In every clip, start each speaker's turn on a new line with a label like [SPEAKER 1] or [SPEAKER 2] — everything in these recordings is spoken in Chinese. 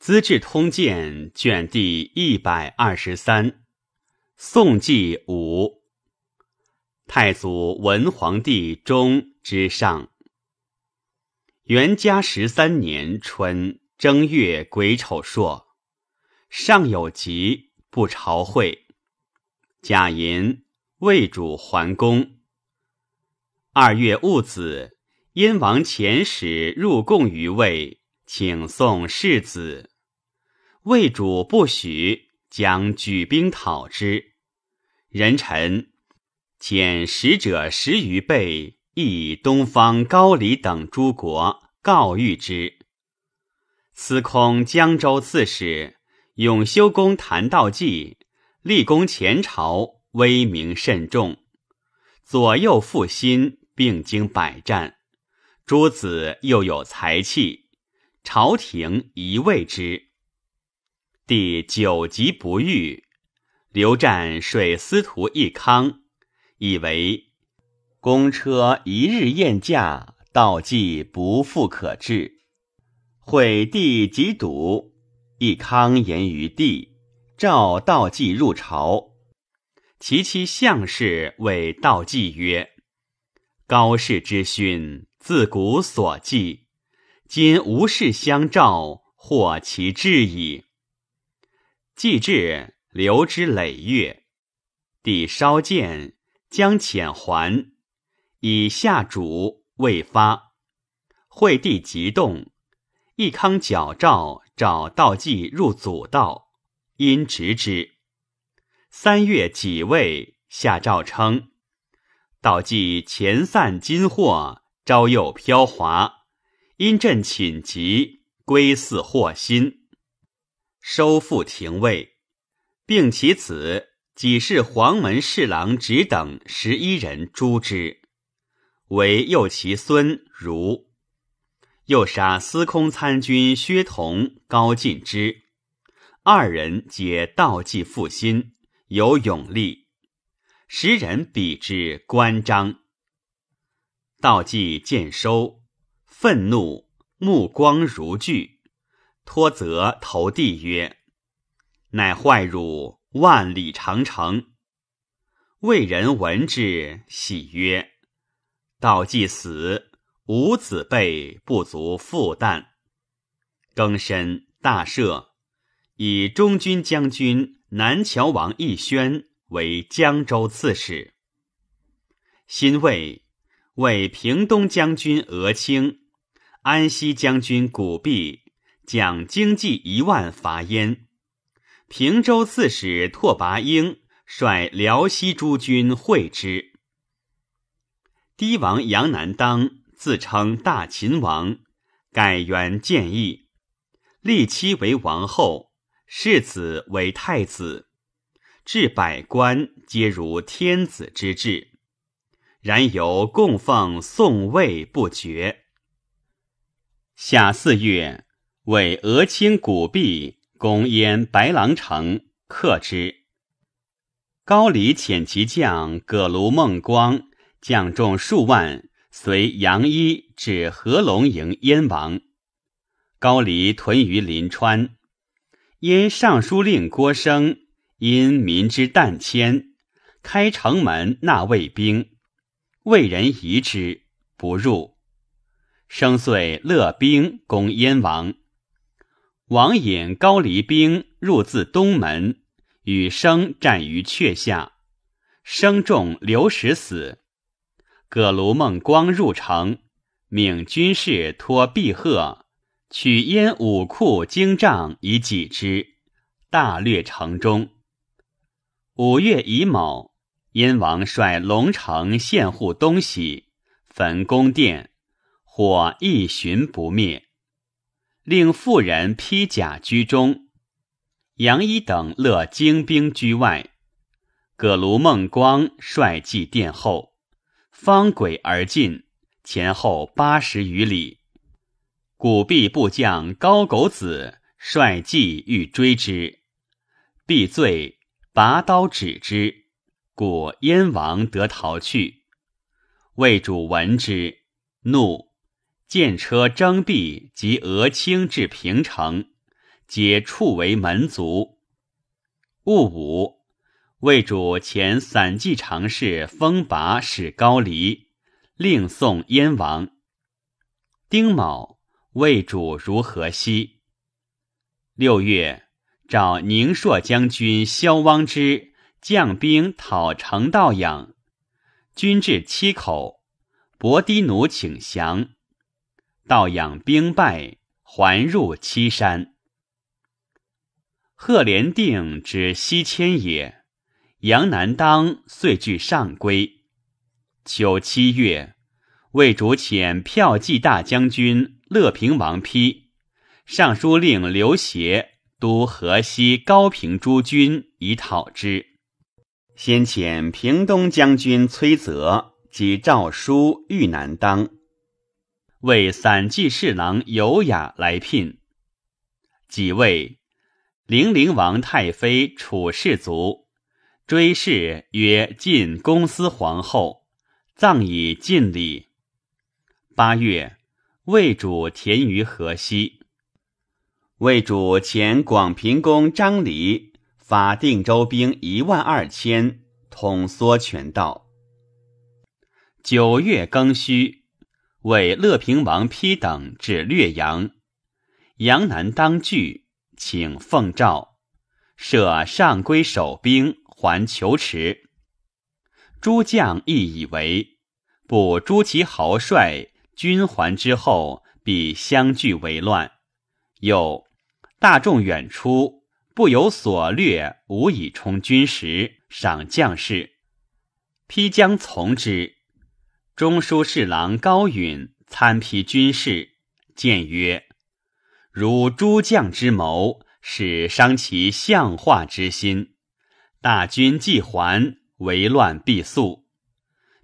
[SPEAKER 1] 资治通鉴》卷第一百二十三，宋纪五，太祖文皇帝中之上。元嘉十三年春正月癸丑朔，上有疾，不朝会。贾寅，魏主桓公。二月戊子，燕王遣使入贡于魏，请送世子。魏主不许，将举兵讨之。人臣遣使者十余倍，诣东方高丽等诸国，告谕之。司空江州刺史永修公谭道济立功前朝，威名甚重，左右腹心，并经百战，诸子又有才气，朝廷宜畏之。第九集不遇，刘湛水司徒义康，以为公车一日宴驾，道济不复可治。会帝即笃，义康言于帝，召道济入朝。其妻相氏谓道济曰：“高氏之勋，自古所记，今无事相召，或其志矣。”既至，留之累月。帝稍见，将遣还，以下主未发。惠帝急动，义康矫诏，召道济入祖道，因执之。三月己未，下诏称：道济遣散金货，朝诱飘华，因朕寝疾，归祀祸心。收复廷尉，并其子己是黄门侍郎直等十一人诛之，为右其孙如。又杀司空参军薛同、高进之二人，皆道济复心，有勇力。时人比之关张。道济见收，愤怒，目光如炬。托责投地曰：“乃坏汝万里长城。”魏人闻之，喜曰：“道既死，吾子辈不足负担。”更申大赦，以中军将军南谯王义宣为江州刺史。新魏为平东将军俄卿，安西将军古弼。将经济一万伐燕，平州刺史拓跋英率辽西诸军会之。堤王杨南当自称大秦王，改元建义，立妻为王后，世子为太子，至百官皆如天子之治。然犹供奉宋魏不绝。夏四月。为俄卿古弼攻燕白狼城，克之。高丽遣其将葛卢孟光将众数万，随杨一至合龙营燕王。高丽屯于临川，燕尚书令郭生因民之淡迁，开城门纳卫兵，魏人疑之，不入。生遂勒兵攻燕王。王引高黎兵入自东门，与生战于阙下，生中刘石死。葛卢孟光入城，命军士托毕贺取燕武库精帐以己之，大略城中。五月乙卯，燕王率龙城献护东西，焚宫殿，火一旬不灭。令妇人披甲居中，杨一等乐精兵居外。葛卢孟光率骑殿后，方轨而进，前后八十余里。古壁部将高狗子率骑欲追之，必醉，拔刀止之，故燕王得逃去。魏主闻之，怒。见车征毕及俄卿至平城，皆处为门族。戊午，魏主前散骑常侍封拔使高黎，令送燕王。丁卯，魏主如河西。六月，召宁朔将军萧汪之将兵讨成道养，军至七口，伯堤奴请降，道养兵败，还入岐山。贺连定之西迁也，杨南当遂据上归。秋七月，魏主遣骠骑大将军乐平王丕、尚书令刘协督河西高平诸军以讨之。先遣平东将军崔泽及诏书豫南当，为散骑侍郎尤雅来聘。几位。零陵王太妃楚氏族，追谥曰晋公司皇后，葬以晋礼。八月，魏主田于河西。魏主前广平公张离发定州兵一万二千，统缩全道。九月庚戌，为乐平王丕等至略阳，阳南当据。请奉诏，设上归守兵，还求池。诸将亦以为，不诛其豪帅，军还之后，必相聚为乱。又大众远出，不有所掠，无以充军时，赏将士，披将从之。中书侍郎高允参批军事，谏曰。如诸将之谋，使伤其相化之心。大军既还，为乱必速。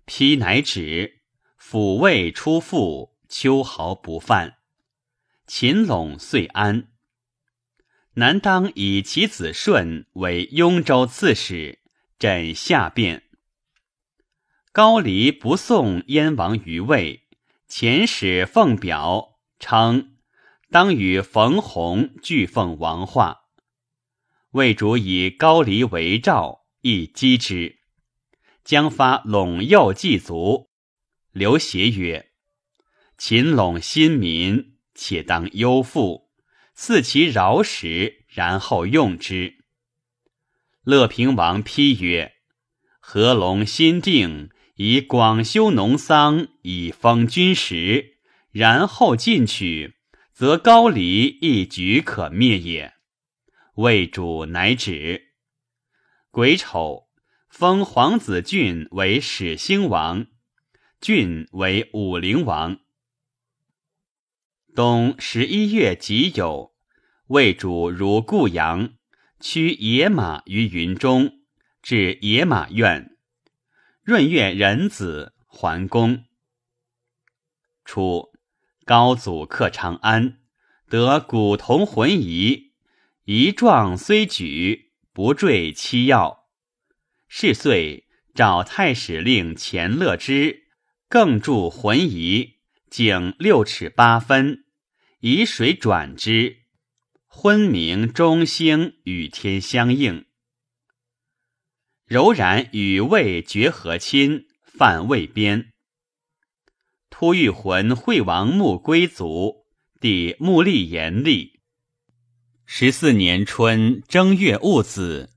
[SPEAKER 1] 丕乃止，抚慰出复，秋毫不犯。秦陇遂安。南当以其子顺为雍州刺史，枕下变。高黎不送燕王于魏，遣使奉表称。当与冯弘俱奉王化，魏主以高黎为赵，亦击之。将发陇右祭卒，刘协曰：“秦陇新民，且当忧复，赐其饶食，然后用之。”乐平王批曰：“合龙新定，以广修农桑，以封君实，然后进取。”则高黎一举可灭也。魏主乃止。癸丑，封皇子俊为始兴王，俊为武陵王。冬十一月己酉，魏主如固阳，驱野马于云中，至野马苑。闰月壬子，桓公。初。高祖克长安，得古铜浑仪，仪状虽举，不坠七要。是岁，召太史令钱乐之，更铸浑仪，径六尺八分，以水转之，昏明中星与天相应。柔然与魏绝和亲，犯魏边。突遇魂惠王穆归族，弟穆立严立。十四年春正月戊子，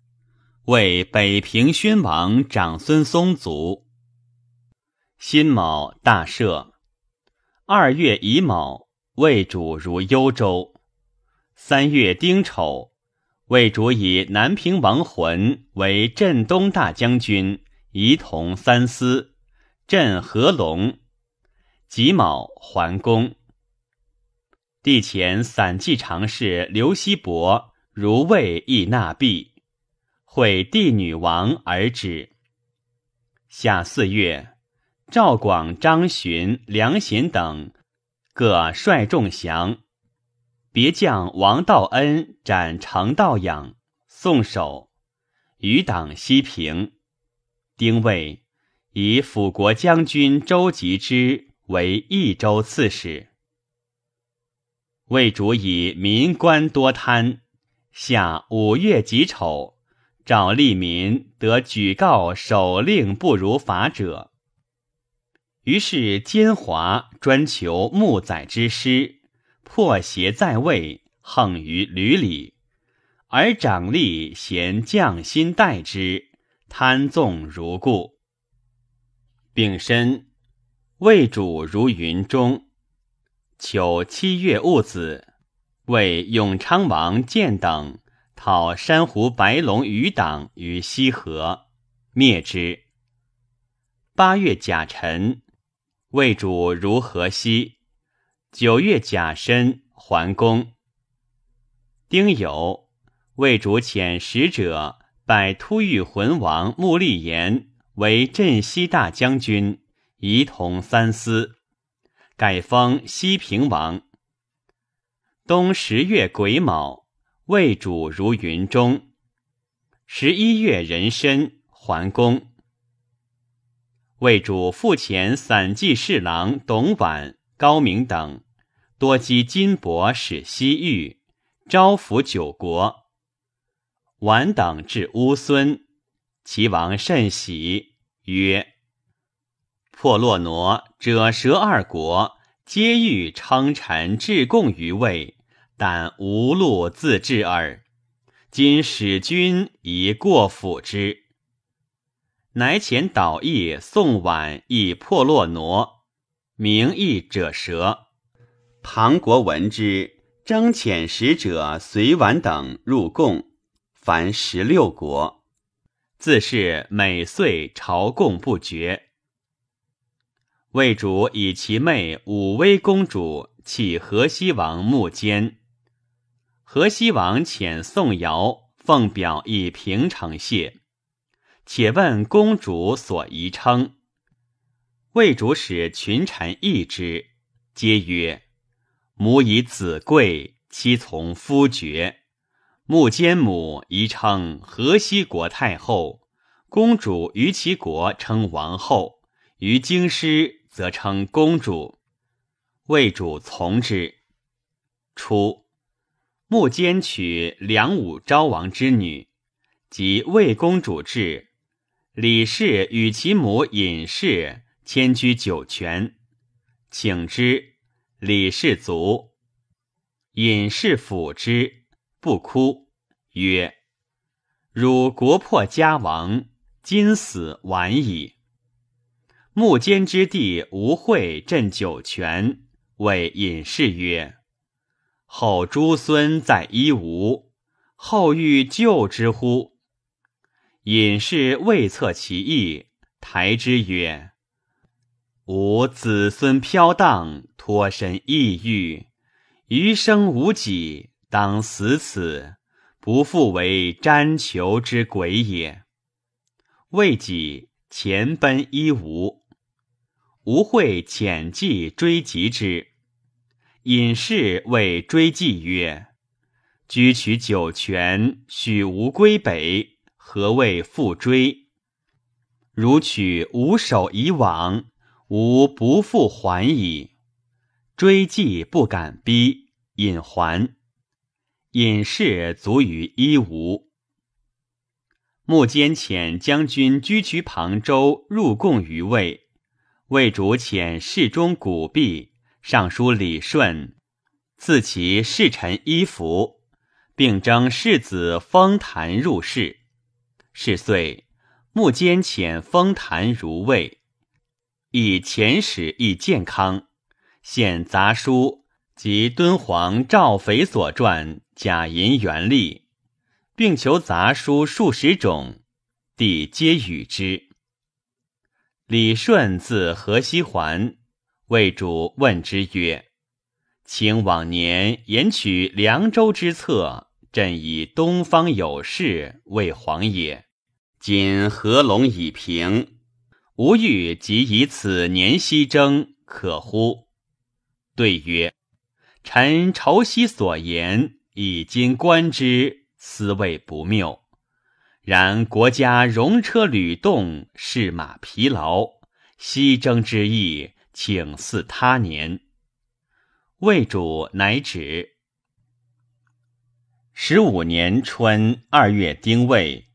[SPEAKER 1] 为北平宣王长孙松卒。辛卯大赦。二月乙卯，魏主如幽州。三月丁丑，魏主以南平王浑为镇东大将军，仪同三司，镇合龙。己卯，桓公。帝前散骑常侍刘希伯如魏亦纳币，会帝女王而止。夏四月，赵广、张巡、梁贤等各率众降，别将王道恩斩成道养，送首，余党西平。丁未，以辅国将军周吉之。为益州刺史。魏主以民官多贪，下五月己丑，赵利民得举告守令不如法者。于是奸猾专求木宰之师，破邪在位，横于闾里，而长吏嫌将心待之，贪纵如故。丙申，魏主如云中。求七月戊子，为永昌王建等讨珊瑚白龙余党于西河，灭之。八月甲辰，魏主如河西。九月甲申，桓公。丁酉，魏主遣使者拜突遇浑王穆立言为镇西大将军，仪同三司。改封西平王。冬十月癸卯，魏主如云中。十一月壬申，桓公。魏主复遣散骑侍郎董琬、高明等，多积金帛使西域，招抚九国。宛等至乌孙，齐王甚喜，曰。破洛挪、者蛇二国，皆欲称臣至贡于魏，但无路自治耳。今使君以过府之，乃遣导义宋婉以破洛挪，名义者蛇。庞国闻之，征遣使者随婉等入贡，凡十六国，自是每岁朝贡不绝。魏主以其妹武威公主弃河西王穆坚，河西王遣宋尧奉表以平城谢，且问公主所宜称。魏主使群臣议之，皆曰：“母以子贵，妻从夫爵。穆坚母宜称河西国太后，公主于其国称王后，于京师。”则称公主，魏主从之。初，穆坚娶梁武昭王之女，即魏公主至，李氏与其母尹氏迁居酒泉，请之，李氏卒。尹氏抚之，不哭，曰：“汝国破家亡，今死晚矣。”木坚之弟吴会镇酒泉，谓尹氏曰：“后诸孙在伊吾，后欲救之乎？”尹氏未测其意，台之曰：“吾子孙飘荡，脱身异域，余生无己，当死此，不复为瞻求之鬼也。”未己前奔伊吾。会遣计追及之，隐士谓追计曰：“居取酒泉，许吾归北，何谓复追？如取吾首以往，吾不复还矣。”追计不敢逼，引还。尹氏卒于伊吾。穆坚遣将军居渠庞州，入贡于魏。魏主遣侍中古弼、尚书李顺赐其侍臣衣服，并征世子封坛入侍。是岁，穆坚遣封坛如魏，以遣使亦健康，献杂书及敦煌赵肥所传假银元历，并求杂书数十种，帝皆与之。李顺自河西还，魏主问之曰：“卿往年言取凉州之策，朕以东方有事为皇也。今合龙已平，吾欲即以此年西征，可乎？”对曰：“臣愁昔所言，以今观之，思谓不谬。”然国家戎车屡动，士马疲劳，西征之意，请似他年。魏主乃止。十五年春二月丁未，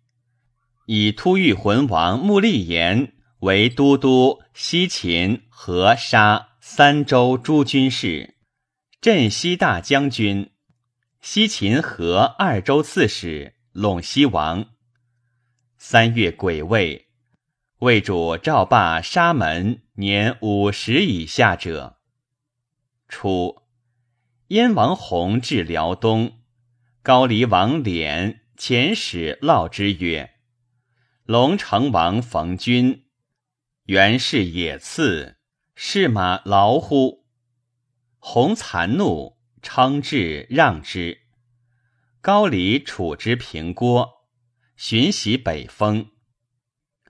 [SPEAKER 1] 以突遇魂王穆立言为都督西秦、河、沙三州诸军事，镇西大将军，西秦、河二州刺史，陇西王。三月癸未，魏主赵霸沙门年五十以下者。初，燕王弘至辽东，高黎王敛遣使烙之曰：“龙城王冯君，原是野次，是马劳乎？”弘惭怒，称至让之。高黎处之平郭。寻袭北风，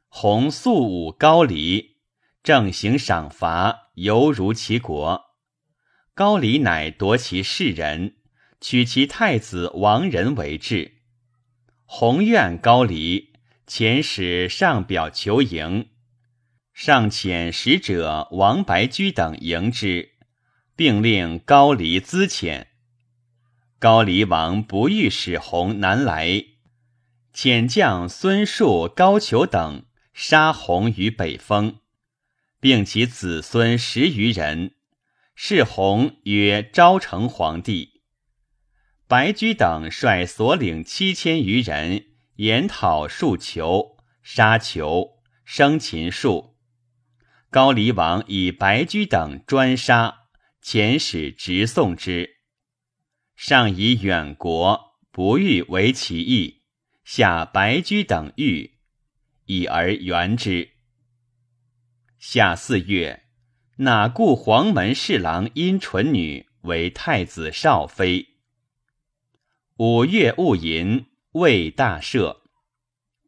[SPEAKER 1] 洪素武高黎，正行赏罚，犹如其国。高黎乃夺其士人，取其太子王仁为质。弘怨高黎，遣使上表求迎，上遣使者王白驹等迎之，并令高黎资遣。高黎王不欲使洪南来。遣将孙树、高俅等杀洪于北风，并其子孙十余人，谥洪曰昭成皇帝。白驹等率所领七千余人，研讨树求，杀求，生禽数。高黎王以白驹等专杀，遣使直送之。上以远国，不欲为其意。下白驹等狱，以而圆之。夏四月，哪故黄门侍郎殷纯女为太子少妃。五月戊寅，魏大赦。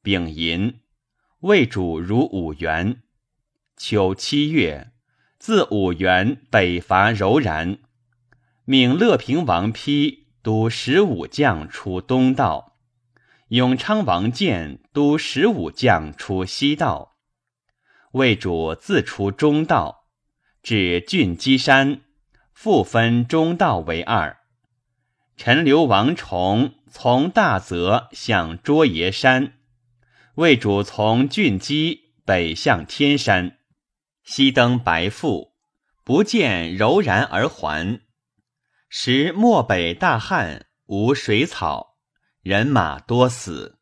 [SPEAKER 1] 丙寅，魏主如五原。秋七月，自五原北伐柔然，命乐平王丕督十五将出东道。永昌王建督十五将出西道，魏主自出中道，至郡基山，复分中道为二。陈留王崇从大泽向卓爷山，魏主从郡基北向天山，西登白阜，不见柔然而还。时漠北大旱，无水草。人马多死。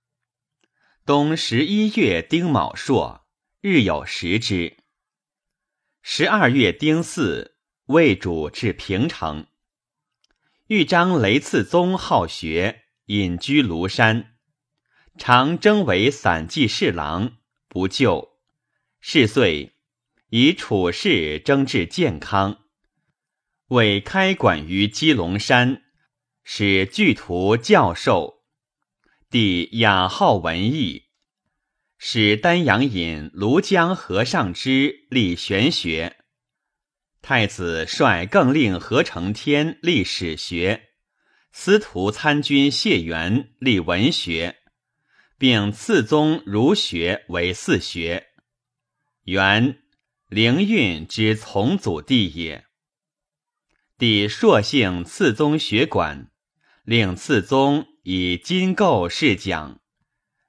[SPEAKER 1] 冬十一月丁卯朔，日有食之。十二月丁巳，魏主至平城。豫章雷次宗好学，隐居庐山，常征为散骑侍郎，不就。是岁，以处事征至健康，为开馆于基隆山，使巨徒教授。帝雅好文艺，使丹阳尹庐江和尚之立玄学。太子率更令何承天立史学，司徒参军谢元立文学，并赐宗儒学为四学。元灵运之从祖弟也。帝朔性赐宗学馆，令赐宗。以金构侍讲，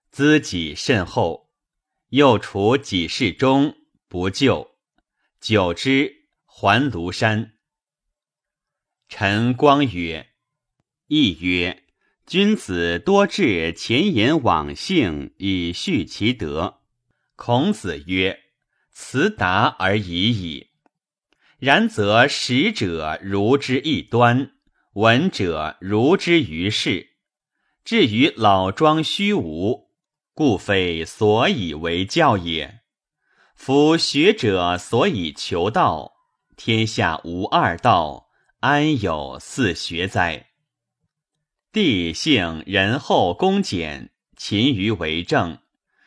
[SPEAKER 1] 资己甚厚，又除己事中不救，久之还庐山。陈光曰：“亦曰，君子多致前言往性，以续其德。”孔子曰：“辞达而已矣。然则识者如之异端，闻者如之于世。”至于老庄虚无，故非所以为教也。夫学者所以求道，天下无二道，安有四学哉？帝性仁厚恭俭，勤于为政，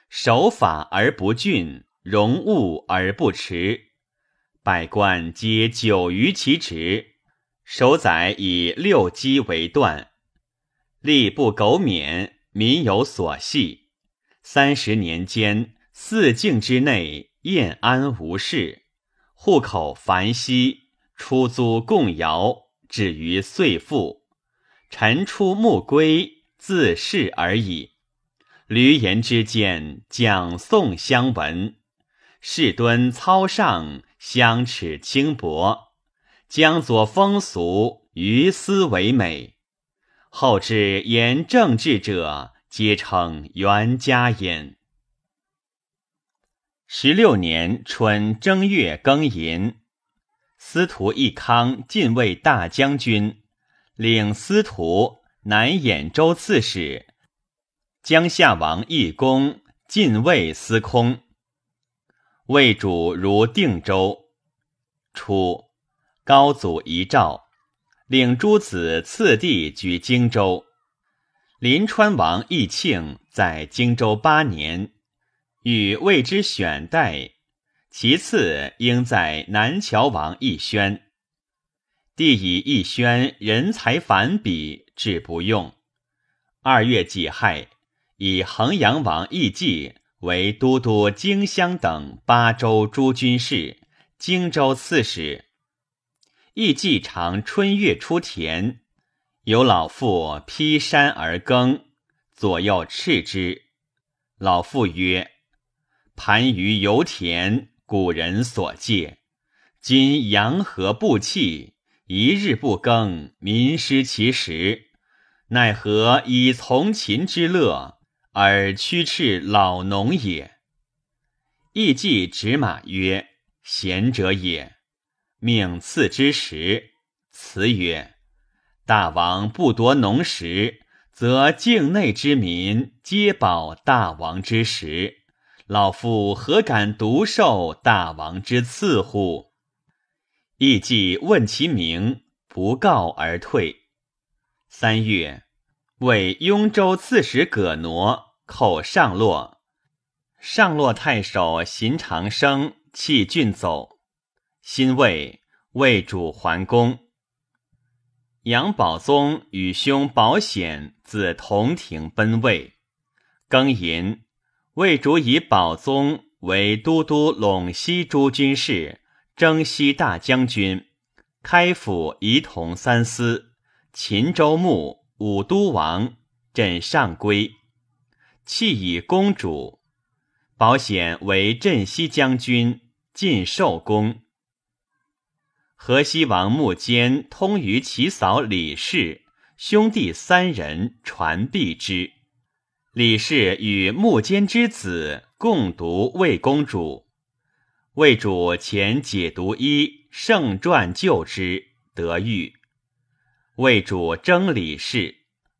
[SPEAKER 1] 守法而不峻，容物而不迟。百官皆久于其职，守宰以六基为断。吏不苟免，民有所系。三十年间，四境之内，燕安无事。户口繁息，出租共徭，止于岁赋，臣出暮归，自是而已。闾阎之间，讲宋相闻。士敦操上，相耻轻薄，将作风俗，于斯为美。后至言政治者，皆称元嘉焉。十六年春正月庚寅，司徒义康进卫大将军，领司徒南兖州刺史，江夏王义公进卫司空。魏主如定州，初，高祖遗诏，领诸子次第居荆州。临川王义庆在荆州八年，欲为之选代，其次应在南谯王义宣。帝以义宣人才反比，至不用。二月己亥，以衡阳王义季。为都督荆襄等八州诸军事、荆州刺史。亦既常春月出田，有老妇披山而耕，左右斥之。老妇曰：“盘于油田，古人所戒。今阳和不弃，一日不耕，民失其食，奈何以从秦之乐？”而驱斥老农也。亦季执马曰：“贤者也。”命赐之时，辞曰：“大王不夺农时，则境内之民皆保大王之食。老夫何敢独受大王之赐乎？”亦季问其名，不告而退。三月，为雍州刺史葛挪。叩上洛，上洛太守邢长生弃郡走。新魏魏主桓公，杨宝宗与兄保显自同庭奔魏。庚寅，魏主以宝宗为都督陇西诸军事、征西大将军、开府仪同三司、秦州牧、武都王，镇上归。弃以公主，保险为镇西将军，晋寿公。河西王穆坚通于其嫂李氏，兄弟三人传避之。李氏与穆坚之子共读魏公主，魏主前解读一圣传救之，得遇。魏主征李氏，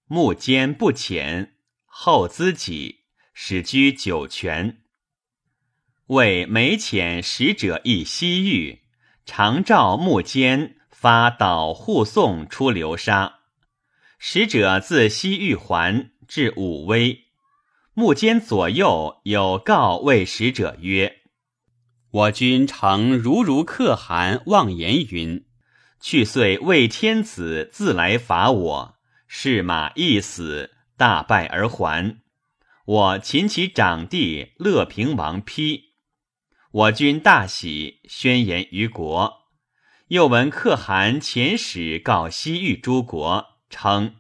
[SPEAKER 1] 穆坚不遣。后资己，始居九泉。为每遣使者诣西域，常召穆坚发导护送出流沙。使者自西域还至武威，穆坚左右有告谓使者曰：“我君诚如如可汗妄言云，去岁魏天子自来伐我，是马一死。”大败而还，我擒其长弟乐平王丕，我军大喜，宣言于国。又闻可汗遣使告西域诸国，称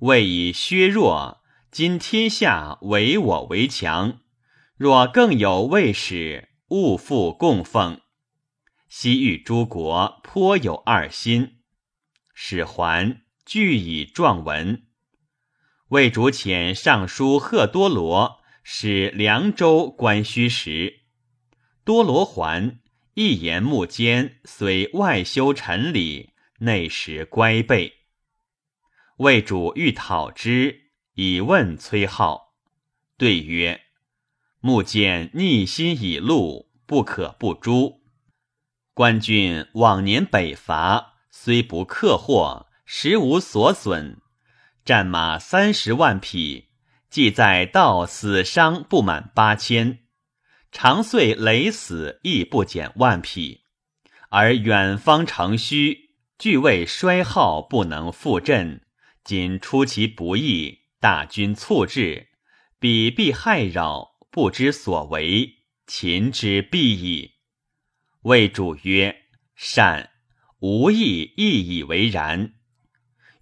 [SPEAKER 1] 魏以削弱，今天下唯我为强。若更有魏使，勿复供奉。西域诸国颇有二心，使还俱以状文。魏主遣尚书贺多罗使凉州关虚实，多罗还，一言目间虽外修陈礼，内实乖备。魏主欲讨之，以问崔浩，对曰：“目见逆心已露，不可不诛。官军往年北伐，虽不克获，实无所损。”战马三十万匹，计在道死伤不满八千，长遂累死亦不减万匹。而远方城虚，俱为衰耗不能复振。今出其不意，大军猝至，彼必害扰，不知所为，秦之必矣。魏主曰：“善。无意亦以为然。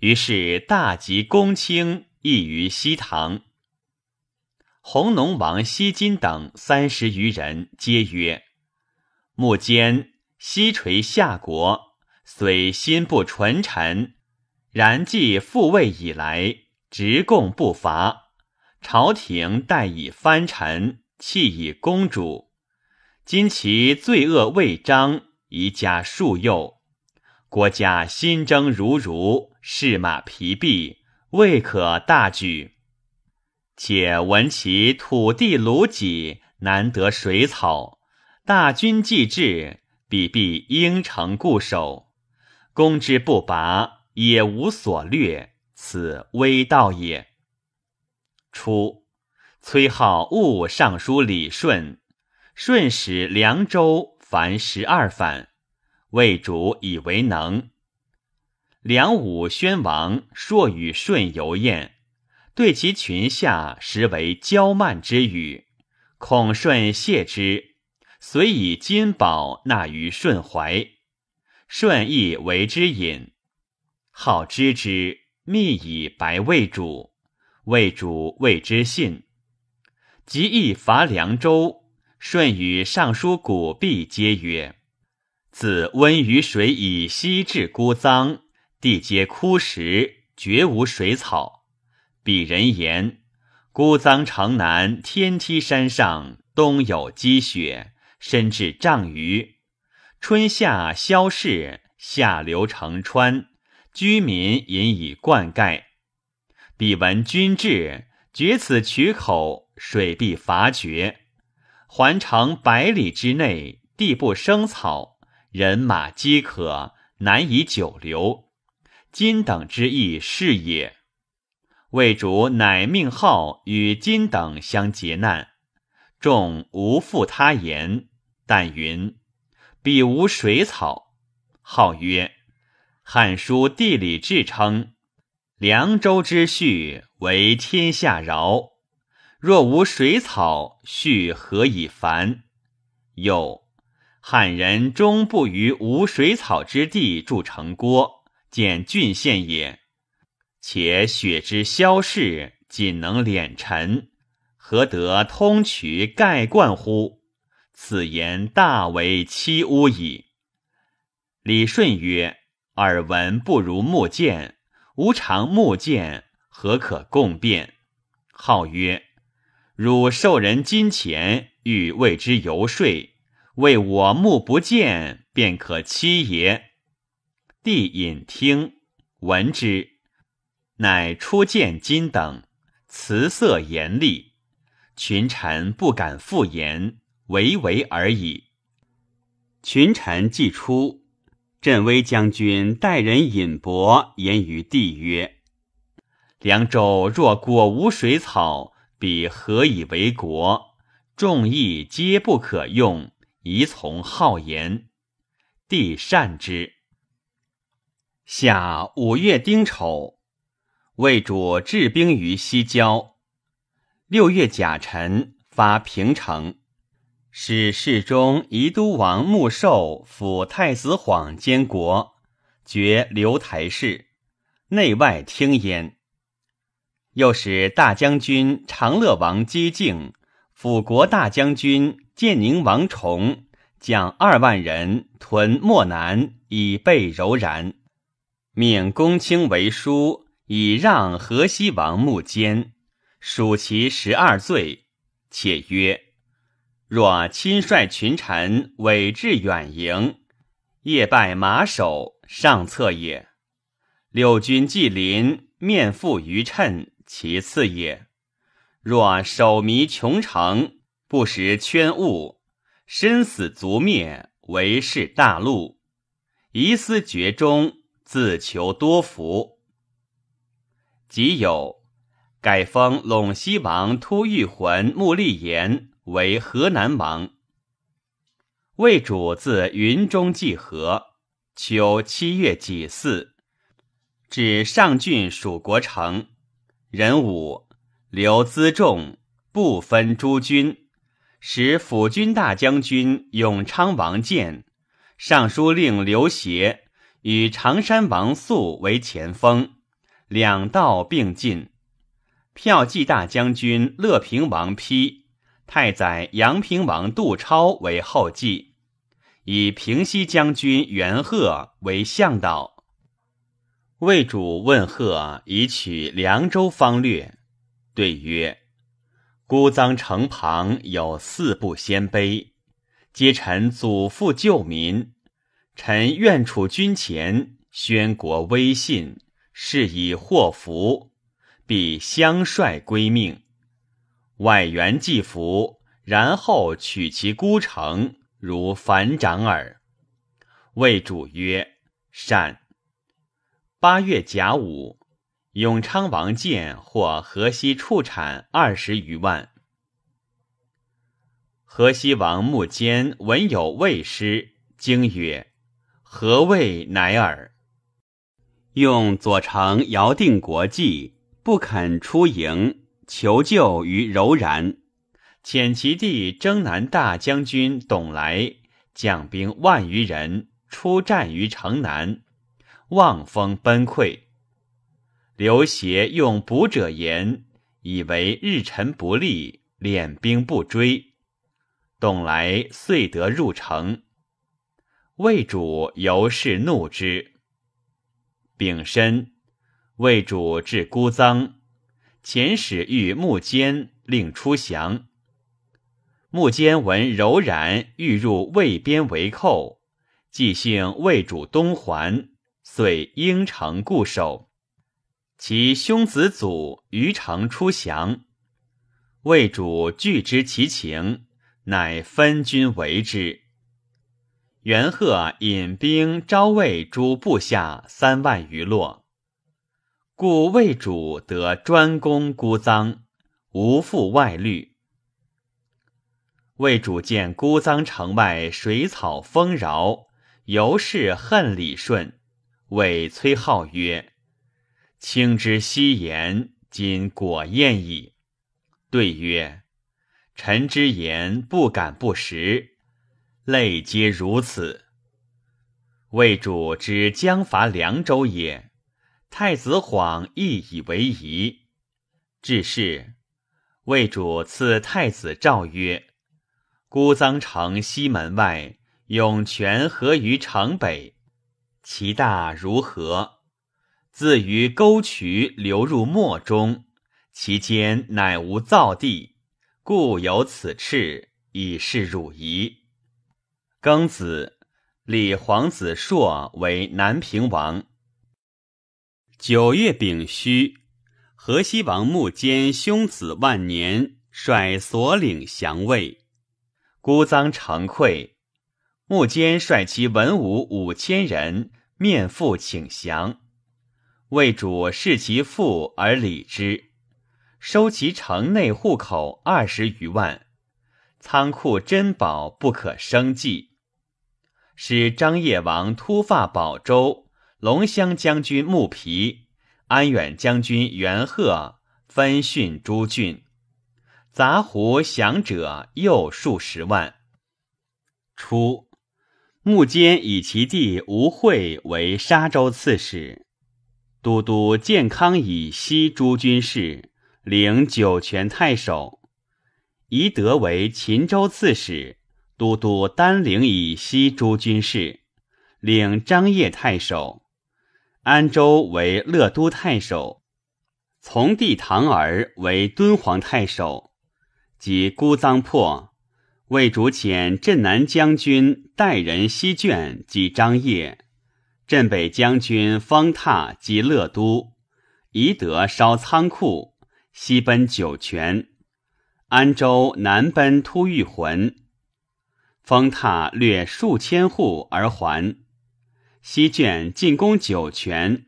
[SPEAKER 1] 于是大集公卿议于西堂。弘农王西金等三十余人，皆曰：“目间西垂夏国，虽心不纯臣，然继复位以来，直贡不伐，朝廷待以藩臣，弃以公主。今其罪恶未彰，宜加数诱。国家新征如如，士马疲弊，未可大举。”且闻其土地鲁己，难得水草。大军既至，彼必应城固守。攻之不拔，也无所略，此危道也。初，崔浩误尚书李顺，顺使凉州凡十二反，魏主以为能。梁武宣王朔与顺游宴。对其群下实为骄慢之语，孔顺谢之，遂以金宝纳于顺怀。顺亦为之饮，好知之，密以白魏主。魏主谓之信。即亦伐凉州，顺与尚书古弼皆曰：“自温榆水以西至孤臧，地皆枯石，绝无水草。”鄙人言，孤臧城南天梯山上，冬有积雪，深至丈余。春夏消逝，下流成川，居民引以灌溉。彼闻君至，决此渠口，水必伐绝。环城百里之内，地不生草，人马饥渴，难以久留。今等之意是也。魏主乃命号与金等相结难，众无复他言，但云：“彼无水草。”号曰：“汉书地理志称，凉州之序为天下饶。若无水草，序何以繁？又汉人终不于无水草之地筑城郭，建郡县也。”且雪之消逝，仅能敛尘，何得通渠盖灌乎？此言大为欺污矣。李顺曰：“耳闻不如目见，吾尝目见，何可共辩？”号曰：“汝受人金钱，欲为之游说，为我目不见，便可欺也。”帝引听，闻之。乃初见金等，辞色严厉，群臣不敢复言，唯唯而已。群臣既出，镇威将军待人引伯言于帝曰：“凉州若果无水草，彼何以为国？众议皆不可用，宜从好言。”帝善之。夏五月丁丑。魏主治兵于西郊。六月甲辰，发平城，使侍中宜都王穆寿辅太子晃监国，爵刘台氏，内外听焉。又使大将军长乐王姬敬、辅国大将军建宁王崇将二万人屯漠南，以备柔然。命公卿为书。以让河西王穆坚，属其十二罪，且曰：若亲率群臣委至远迎，夜拜马首，上策也；六军既临，面负于趁，其次也。若守迷穷城，不识圈物，身死族灭，为是大戮，疑思绝中，自求多福。即有改封陇西王突遇魂穆立言为河南王。魏主自云中济河，秋七月己巳，至上郡蜀国城。人武留辎重，不分诸军，使辅军大将军永昌王建、尚书令刘协
[SPEAKER 2] 与常山王肃为前锋，两道并进。骠骑大将军乐平王丕、太宰阳平王杜超为后继，以平西将军元贺为向导。魏主问贺以取凉州方略，对曰：“孤臧城旁有四部鲜卑，皆臣祖父救民，臣愿处军前，宣国威信，是以祸福。”必相率归命，外援既服，然后取其孤城，如反掌耳。魏主曰：“善。”八月甲午，永昌王建获河西畜产二十余万。河西王穆坚闻有魏师，惊曰：“何谓乃尔？”
[SPEAKER 1] 用左丞姚定国计。不肯出营求救于柔然，遣其弟征南大将军董来将兵万余人出战于城南，望风崩溃。刘协用卜者言，以为日辰不利，敛兵不追。董来遂得入城，魏主由是怒之。丙申。魏主至孤臧，遣使欲穆坚，令出降。穆坚闻柔然欲入魏边为寇，即幸魏主东还，遂应城固守。其兄子祖于城出降，魏主拒知其情，乃分军围之。元贺引兵招魏诸部下三万余落。故魏主得专攻孤臧，无复外虑。魏主见孤臧城外水草丰饶，尤是恨李顺，谓崔浩曰：“卿之惜言，今果验矣。”对曰：“臣之言不敢不实，类皆如此。”魏主之将伐凉州也。太子晃亦以为疑，至是，魏主赐太子诏曰：“孤臧城西门外，涌泉河于城北，其大如河，自于沟渠流入漠中，其间乃无造地，故有此赤，以示汝夷。”庚子，立皇子硕为南平王。九月丙戌，河西王穆坚兄子万年率所领降魏，孤臧城溃。穆坚率其文武五千人面赴请降，魏主视其父而礼之，收其城内户口二十余万，仓库珍宝不可生计，使张掖王突发保州。龙骧将军穆皮、安远将军元贺分训诸郡，杂胡降者又数十万。初，穆坚以其弟吴惠为沙州刺史，都督建康以西诸军事，领酒泉太守；宜德为秦州刺史，都督丹陵以西诸军事，领张掖太守。安州为乐都太守，从弟唐儿为敦煌太守。及孤臧破，魏主遣镇南将军代人西卷及张掖，镇北将军方踏及乐都，宜德烧仓库，西奔酒泉。安州南奔突遇浑，方踏掠数千户而还。西卷进攻酒泉，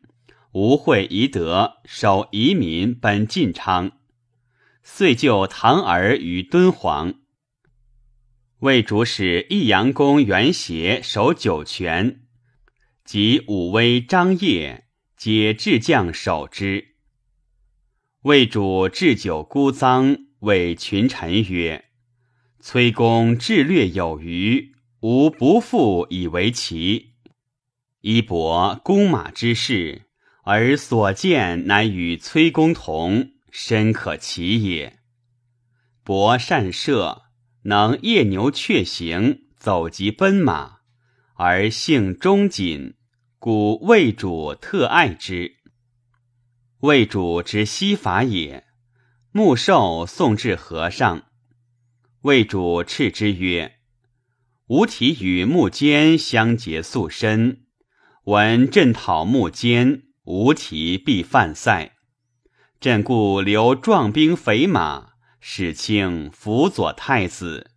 [SPEAKER 1] 吴会宜德守移民奔晋昌，遂救唐儿于敦煌。魏主使益阳公元协守酒泉，及武威张掖皆至将守之。魏主置酒孤臧，谓群臣曰：“崔公智略有余，吾不复以为奇。”衣博弓马之事，而所见乃与崔公同，深可奇也。伯善射，能夜牛却行，走疾奔马，而性忠谨，故魏主特爱之。魏主之西法也，穆寿送至河上，魏主斥之曰：“吾体与木坚相结素深。”闻朕讨木坚，无题必犯塞。朕故留壮兵肥马，使卿辅佐太子，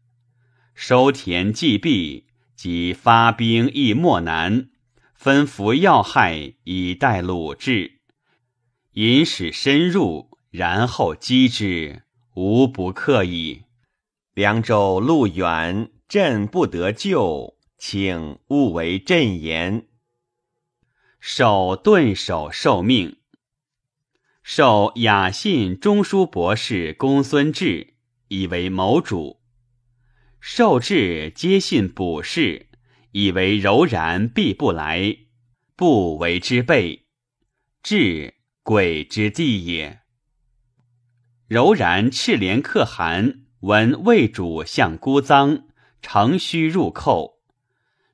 [SPEAKER 1] 收田济毕，即发兵亦莫难。分服要害，以待鲁智。引使深入，然后击之，无不克矣。
[SPEAKER 2] 凉州路远，朕不得救，请勿为朕言。
[SPEAKER 1] 受顿首受命，受雅信中书博士公孙志以为谋主。受志皆信卜事，以为柔然必不来，不为之备。至鬼之地也。柔然赤连可汗闻魏主向孤臧，乘虚入寇。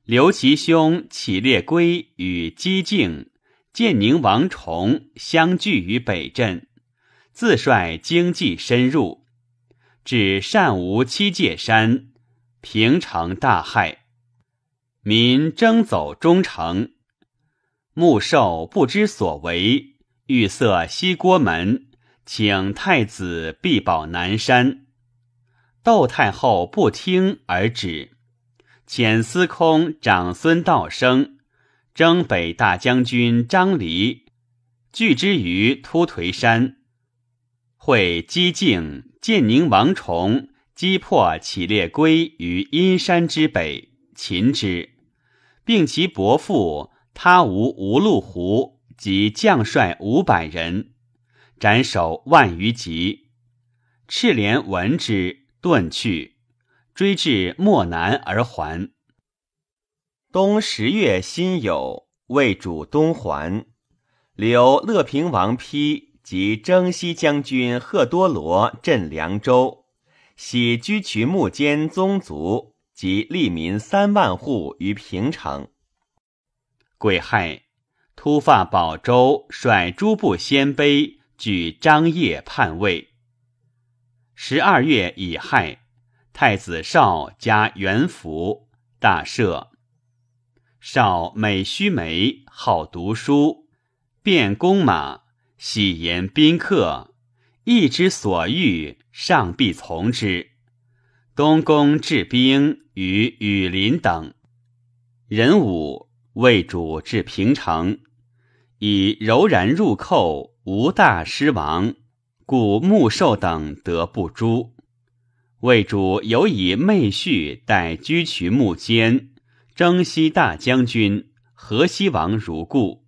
[SPEAKER 1] 刘其兄启列归与姬敬、建宁王崇相聚于北镇，自率经济深入，至善无七界山，平城大害，民争走中城。穆寿不知所为，欲塞西郭门，请太子必保南山。窦太后不听而止。遣司空长孙道生征北大将军张离，拒之于突颓山。会击靖、建宁王崇击破启列归于阴山之北，擒之，并其伯父他无无路胡及将帅五百人，斩首万余级。赤连闻之，遁去。追至漠南而还。
[SPEAKER 2] 冬十月辛酉，魏主东还，留乐平王丕及征西将军贺多罗镇凉州，徙居渠木间宗族及利民三万户于平城。
[SPEAKER 1] 癸亥，突发保州率诸部鲜卑举张掖叛魏。十二月乙亥。太子少加元服，大赦。少美须眉，好读书，便弓马，喜言宾客，意之所欲，上必从之。东宫治兵于羽林等。壬午，魏主至平城，以柔然入寇，无大失亡，故穆寿等得不诛。魏主有以妹婿代居渠木坚，征西大将军，河西王如故。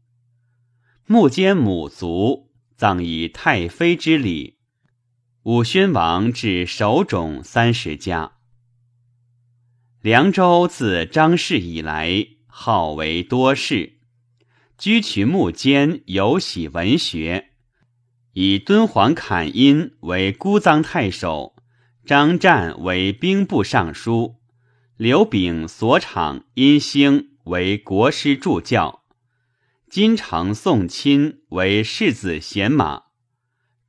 [SPEAKER 1] 木坚母族葬以太妃之礼。武宣王至守冢三十家。凉州自张氏以来，号为多士。居渠木坚有喜文学，以敦煌坎音为孤臧太守。张湛为兵部尚书，刘炳所长殷兴为国师助教，金城宋钦为世子贤马，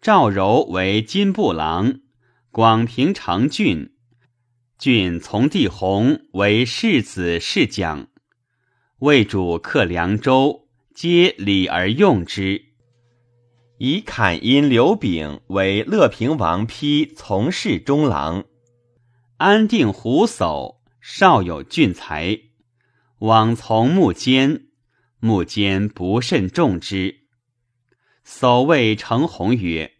[SPEAKER 1] 赵柔为金部郎，广平长郡郡从弟弘为世子侍讲，魏主克凉州，皆礼而用之。以坎因刘炳为乐平王丕从事中郎，安定胡叟少有俊才，往从穆坚，穆坚不甚重之。叟谓程弘曰：“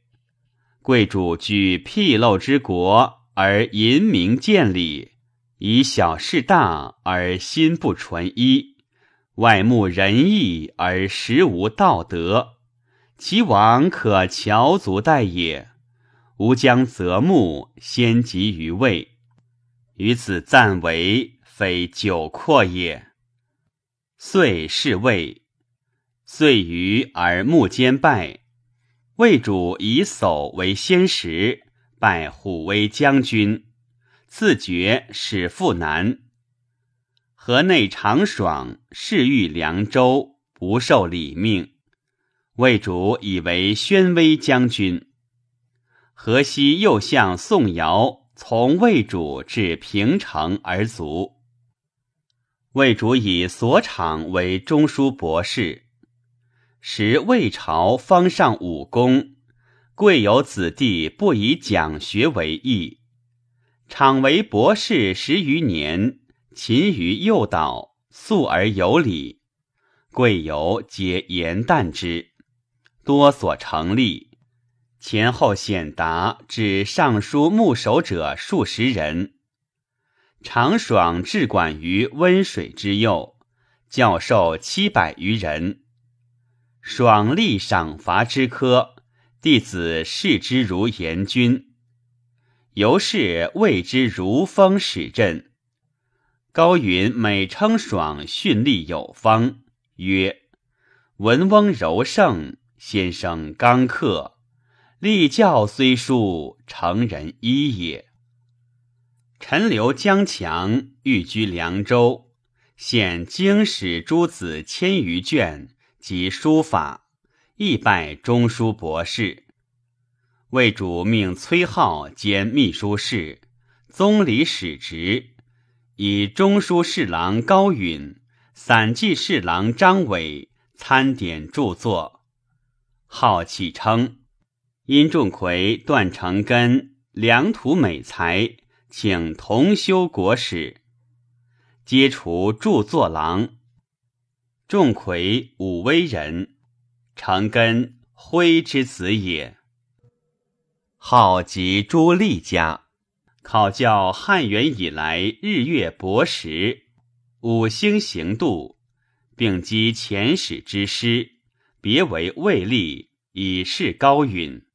[SPEAKER 1] 贵主居僻陋之国，而淫名见礼，以小事大而心不纯一，外慕仁义而实无道德。”其王可乔足待也，吾将择木先及于魏，于此暂为非久阔也。遂是魏。遂于而目兼拜。魏主以叟为先时，拜虎威将军，赐爵使父南。河内长爽侍御凉州，不受礼命。魏主以为宣威将军。河西右相宋尧从魏主至平城而卒。魏主以所长为中书博士。时魏朝方上武功，贵有子弟不以讲学为义。常为博士十余年。勤于诱导，素而有礼，贵由皆言旦之，多所成立，前后显达至尚书牧守者数十人。常爽治管于温水之右，教授七百余人。爽立赏罚之科，弟子视之如严君，由是谓之如风使阵。高云每称爽训力有方，曰：“文翁柔胜，先生刚克，立教虽疏，成人一也。”陈留江强寓居凉州，现经史诸子千余卷及书法，亦拜中书博士。魏主命崔浩兼秘书事，宗理史职。以中书侍郎高允、散记侍郎张伟参点著作，号启称。殷仲魁、段成根良图美才，请同修国史，皆除著作郎。仲魁武威人，长根徽之子也。号及诸立家。考教汉元以来日月薄时，五星行度，并积前史之师，别为魏立，以示高允。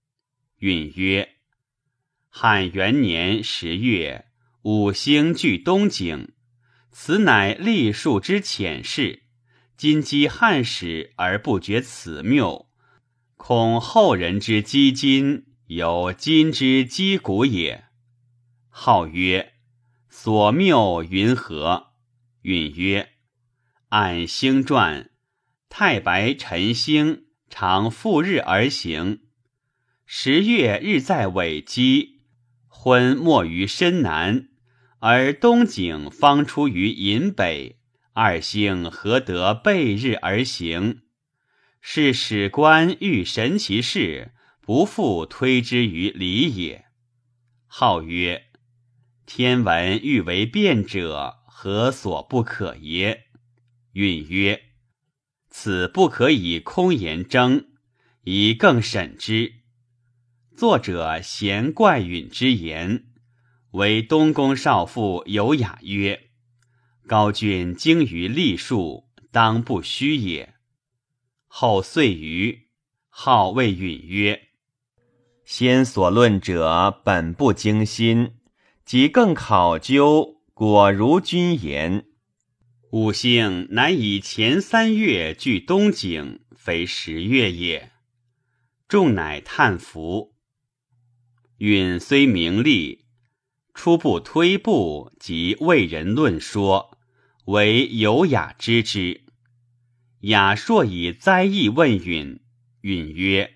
[SPEAKER 1] 允曰：“汉元年十月，五星聚东景，此乃历数之浅事。今积汉史而不觉此谬，恐后人之积今有今之击鼓也。”号曰：“所谬云何？”允曰：“按星传，太白晨星常复日而行。十月日在尾基，昏没于深南，而东景方出于寅北。二星何得背日而行？是史官欲神其事，不复推之于理也。”号曰。天文欲为变者，何所不可耶？允曰：“此不可以空言争，以更审之。”作者嫌怪允之言，为东宫少妇有雅曰：“高君精于历术，当不虚也。”后遂于号谓允曰：“先所论者，本不精心。”即更考究，果如君言。五星乃以前三月据东景，非十月也。众乃叹服。允虽名利，初不推步及为人论说，为有雅知之。雅硕以灾异问允，允曰：“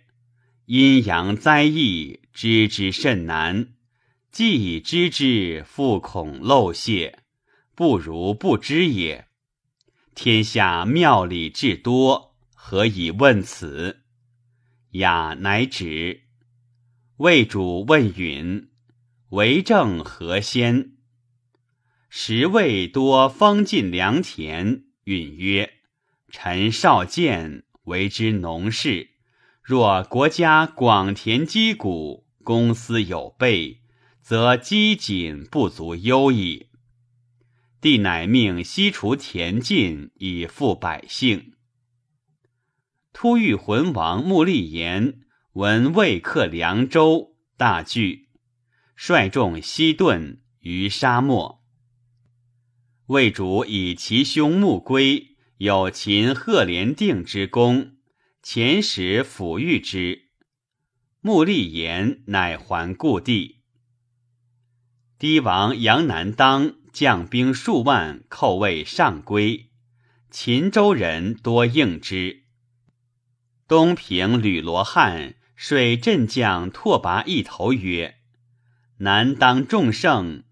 [SPEAKER 1] 阴阳灾异，知之甚难。”既已知之，复恐漏泄，不如不知也。天下妙理至多，何以问此？雅乃止。魏主问允：“为政何先？”时魏多方尽良田。允曰：“臣少见，为之农事。若国家广田积谷，公私有备。”则积谨不足忧矣。帝乃命西除田禁，以富百姓。突遇魂王穆立言闻魏克凉州，大惧，率众西遁于沙漠。魏主以其兄穆归有秦贺连定之功，遣使抚育之。穆立言乃还故地。堤王杨南当将兵数万寇魏上归，秦州人多应之。东平吕罗汉水镇将拓跋一头曰：“南当众胜。”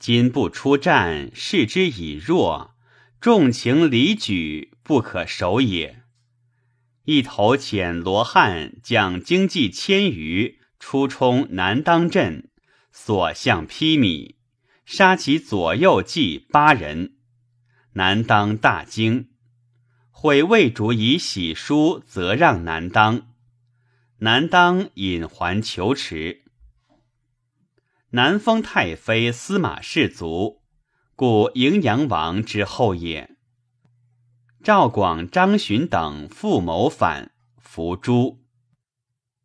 [SPEAKER 1] 今不出战，视之以弱；重情离举，不可守也。一头遣罗汉将精骑千余出冲南当镇，所向披靡，杀其左右计八人。南当大惊，悔魏主以喜书责让南当，南当引还求迟。南封太妃司马氏族，故荥阳王之后也。赵广、张巡等复谋反，伏诛。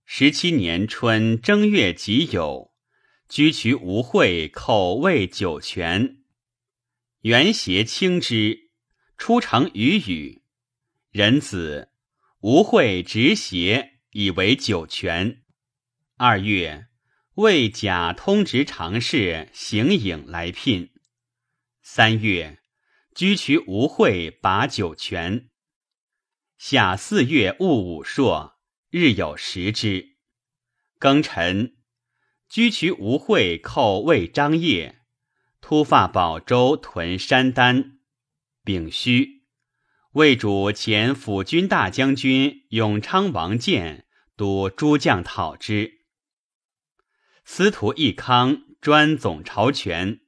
[SPEAKER 1] 十七年春正月己酉，居渠吴会寇魏酒泉，元邪轻之，出城与语。人子吴会执邪以为酒泉。二月。为甲通直常侍行影来聘。三月，居渠吴会把酒泉。夏四月戊午朔，日有食之。庚辰，居渠吴会寇魏张掖，突发保州屯山丹。丙戌，魏主前辅军大将军永昌王建督诸将讨之。司徒义康专总朝权，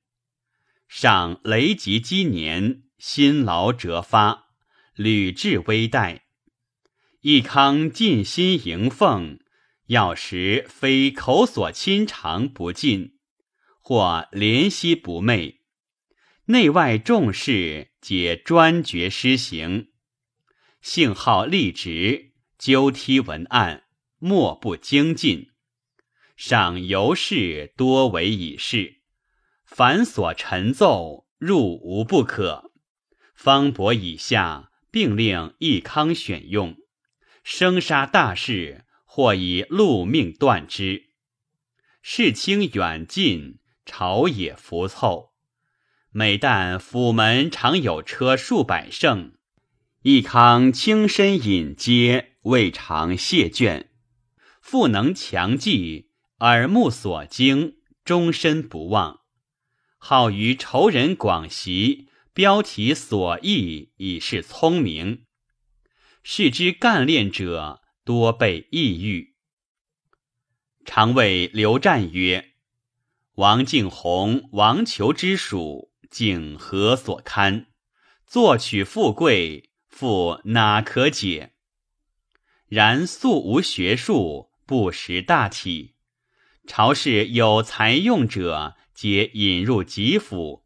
[SPEAKER 1] 上雷吉积年，辛劳折发，屡至危殆。义康尽心迎奉，要时非口所亲尝不尽，或怜惜不昧，内外众事皆专决施行。幸好立直，纠剔文案，莫不精进。赏游士多为以事，凡所陈奏，入无不可。方伯以下，并令义康选用。生杀大事，或以禄命断之。事清远近，朝野浮凑。每旦府门常有车数百乘，义康轻身引接，未尝谢倦。复能强记。耳目所经，终身不忘。好于仇人广习，标题所译，以示聪明。视之干练者，多被抑郁。常谓刘湛曰：“王敬弘、王求之属，景何所堪？作取富贵，复哪可解？然素无学术，不识大体。”朝士有才用者，皆引入吉府；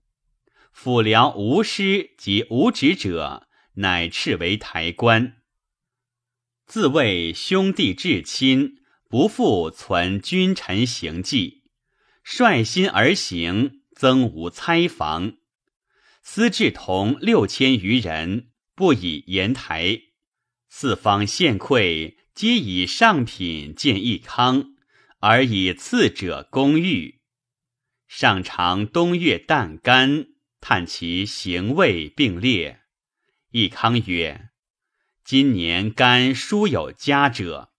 [SPEAKER 1] 府僚无师及无职者，乃斥为台官。自谓兄弟至亲，不复存君臣行迹，率心而行，增无猜防。司志同六千余人，不以言台。四方献馈，皆以上品见益康。而以次者攻玉，上尝冬月旦干，叹其行位并列。益康曰：“今年干殊有佳者，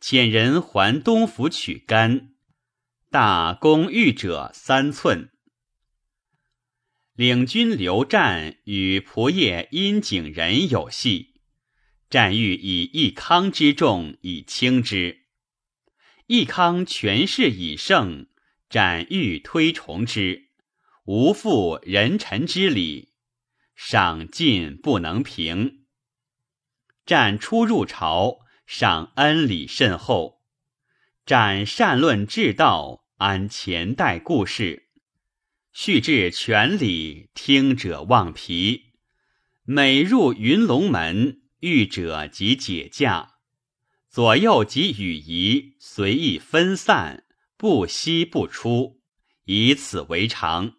[SPEAKER 1] 遣人还东府取干，大攻玉者三寸。”领军刘湛与仆射殷景仁有隙，战欲以益康之众以轻之。益康权势已盛，斩欲推崇之，无负人臣之礼，赏尽不能平。战初入朝，赏恩礼甚厚，斩善论治道，安前代故事，叙至权礼，听者忘疲。每入云龙门，遇者即解驾。左右及羽仪随意分散，不息不出，以此为常。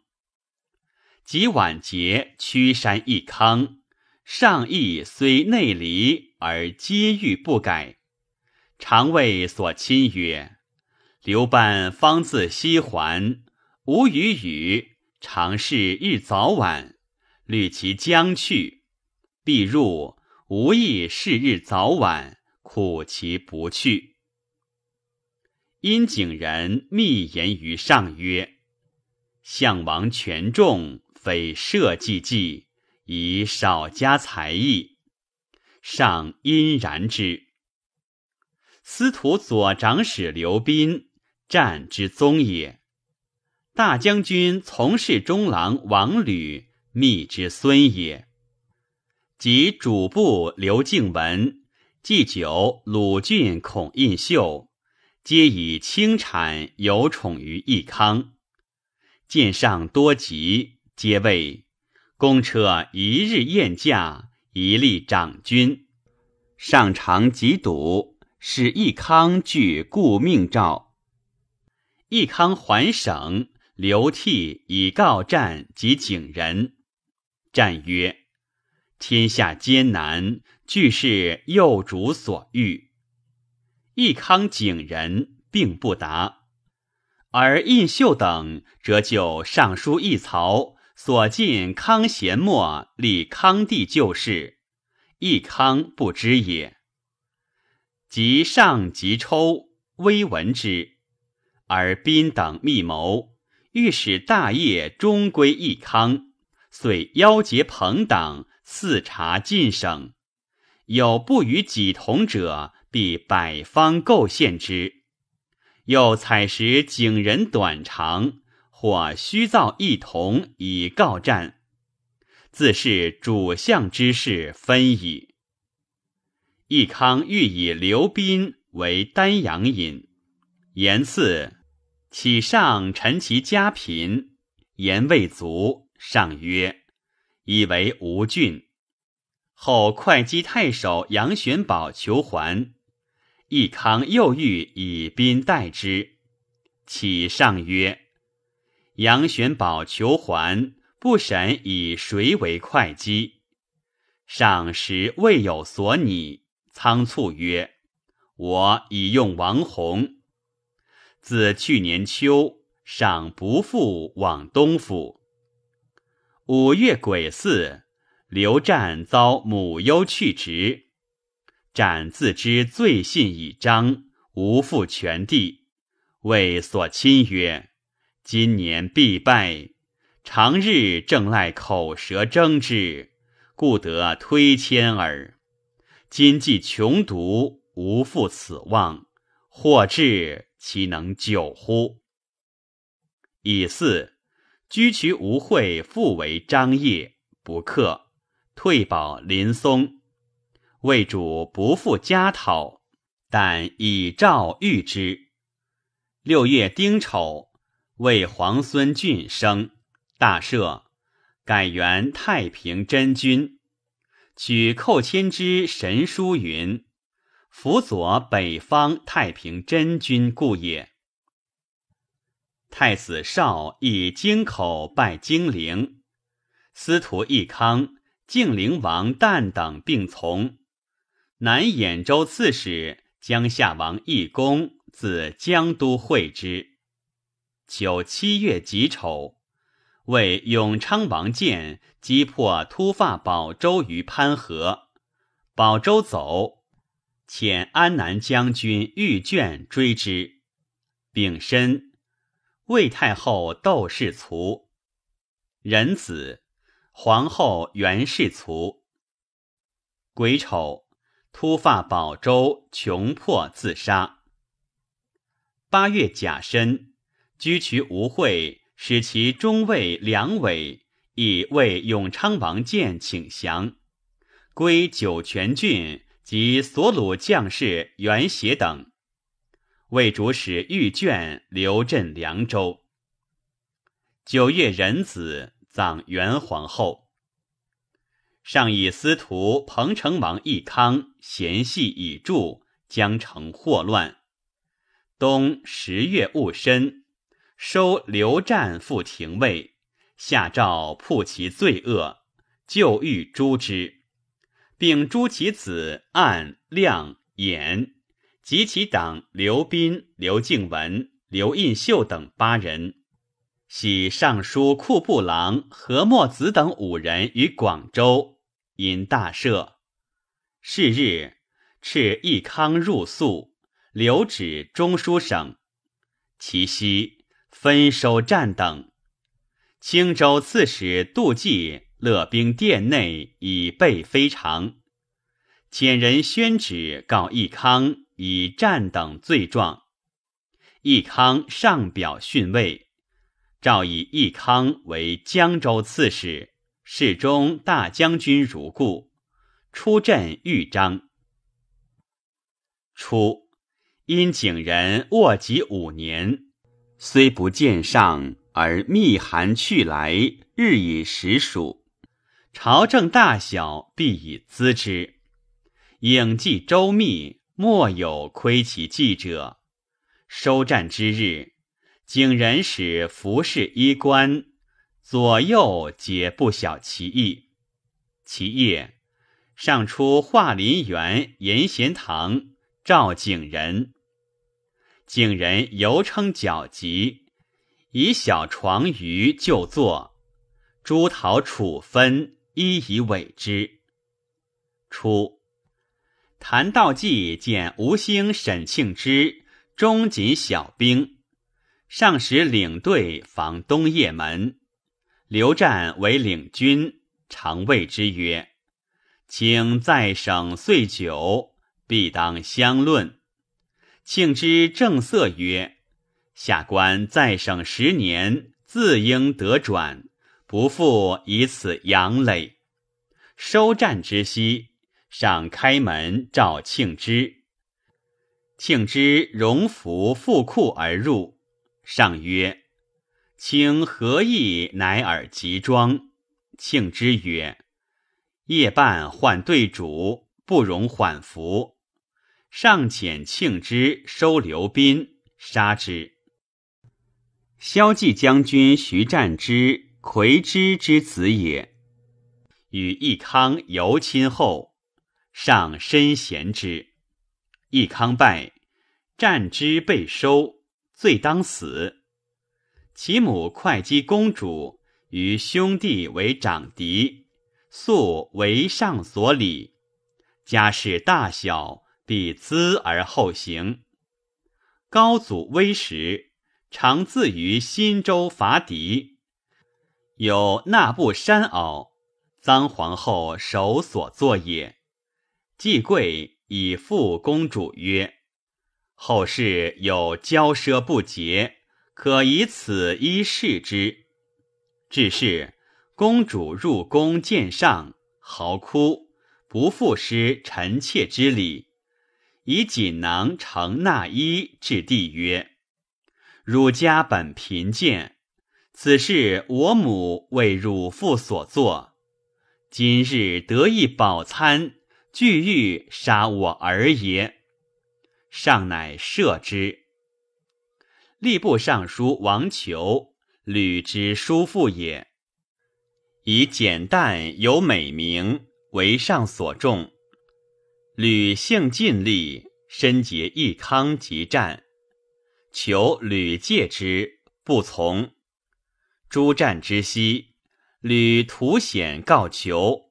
[SPEAKER 1] 及晚节，屈山益康，上意虽内离而皆欲不改。常谓所亲曰：“刘半方自西还，吾与语，常是日早晚，虑其将去，必入，无意是日早晚，苦其不去。”殷景仁密言于上曰：“项王权重，非社稷计，以少加才艺。”上殷然之。司徒左长史刘斌，战之宗也。大将军从事中郎王吕，密之孙也。及主簿刘敬文、祭酒鲁郡孔印秀，皆以清产有宠于义康。见上多疾，皆谓公车一日宴驾，一立长君。上常疾笃。使义康具故命诏，义康还省，刘涕以告战及景仁。战曰：“天下艰难，俱是幼主所欲。”义康、景仁并不答，而印秀等则就尚书一曹所进康贤末立康帝旧事，义康不知也。及上即抽微闻之，而宾等密谋，欲使大业终归义康，遂邀结朋党，四察晋省，有不与己同者，必百方构陷之。又采石景人短长，或虚造异同以告战，自是主相之事分矣。义康欲以刘斌为丹阳尹，言赐启上陈其家贫，言未足，上曰：“以为吴郡。”后会稽太守杨玄宝求还，义康又欲以兵代之，启上曰：“杨玄宝求还，不审以谁为会稽？”上时未有所拟。仓促曰：“我已用王弘。自去年秋，尚不复往东府。五月癸巳，刘湛遭母忧去职，湛自知罪信已彰，无复权地，谓所亲曰：‘今年必败，常日正赖口舌争之，故得推迁耳。’”今既穷独，无复此望，或至其能久乎？以四居渠无会复为张掖，不克，退保林松。魏主不复家讨，但以诏谕之。六月丁丑，为皇孙俊生，大赦，改元太平真君。取寇谦之神书云：“辅佐北方太平真君故也。”太子少以京口拜金陵，司徒义康、敬陵王旦等并从。南兖州刺史江夏王义公自江都会之。九七月己丑。为永昌王建击破突发保州于潘河，保州走，遣安南将军玉卷追之，丙申，魏太后窦氏卒，仁子，皇后袁氏卒。癸丑，突发保州，穷迫自杀。八月甲申，居渠无会。使其中尉梁伟以为永昌王建请降，归酒泉郡及所虏将士袁协等。魏主使御卷留镇凉州。九月壬子葬元皇后。上以司徒彭城王义康嫌隙已著，将成祸乱。冬十月戊申。收刘湛复廷尉，下诏铺其罪恶，就欲诛之。并诛其子暗、亮、衍及其党刘斌、刘敬文、刘印秀等八人，徙尚书库部郎何墨子等五人于广州，因大赦。是日，敕义康入宿，留旨中书省。其夕，分收战等。青州刺史杜季勒兵殿内，以备非常。遣人宣旨告义康以战等罪状。义康上表训位，诏以义康为江州刺史、侍中、大将军如故，出镇豫章。初，因景仁卧疾五年，虽不见上。而密函去来，日以时数，朝政大小必以咨之。影记周密，莫有窥其迹者。收战之日，景仁使服侍衣冠，左右皆不晓其意。其夜，上出华林园严贤堂，召景仁。景仁犹称脚疾。以小床舆就坐，朱桃楚分一以委之。初，谭道济见吴兴、沈庆之中锦小兵，上使领队防东掖门。刘湛为领军，常谓之曰：“请在省岁久，必当相论。”庆之正色曰。下官在省十年，自应得转，不复以此养累。收战之夕，上开门召庆之。庆之荣服复库而入，上曰：“卿何意乃尔急装？”庆之曰：“夜半换对主，不容缓服。”上遣庆之收刘斌，杀之。萧纪将军徐战之、魁之之子也，与义康尤亲厚，上深贤之。义康败，战之被收，罪当死。其母会稽公主与兄弟为长嫡，素为上所礼，家事大小必咨而后行。高祖威时。常自于新州伐敌，有那布山袄，臧皇后手所作也。季贵以复公主曰：“后世有骄奢不节，可以此衣饰之。”至是，公主入宫见上，嚎哭，不复失臣妾之礼，以锦囊承纳衣，至帝曰。汝家本贫贱，此事我母为汝父所作。今日得一饱餐，俱欲杀我儿也。上乃赦之。吏部尚书王求，吕之叔父也，以简淡有美名，为上所重。吕性尽力，身结义康及战。求屡戒之，不从。诸战之夕，屡图险告求，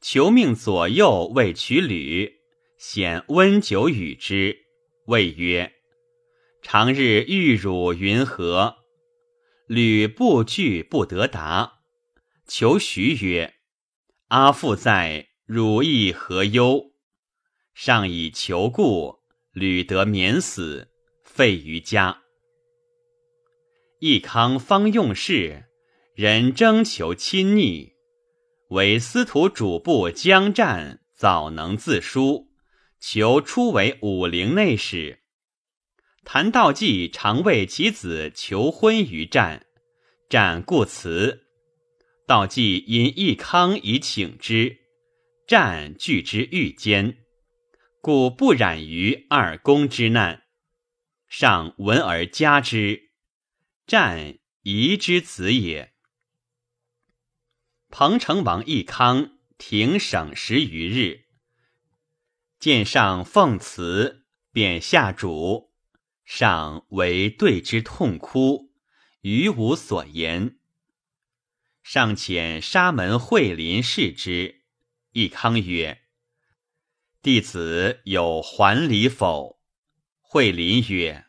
[SPEAKER 1] 求命左右为取吕，显温酒与之，谓曰：“常日遇汝云何？”吕不惧，不得答。求徐曰：“阿父在，汝亦何忧？”上以求故，吕得免死。废于家。义康方用事，人征求亲昵，为司徒主簿江战早能自书，求出为武陵内史。谭道济常为其子求婚于战，战故辞。道济因义康以请之，战拒之欲间，故不染于二公之难。上闻而加之，战夷之子也。彭城王义康
[SPEAKER 2] 停省十余日。见上奉辞，便下主。上为对之痛哭，余无所言。上遣沙门惠林视之，益康曰：“弟子有还礼否？”惠林曰：“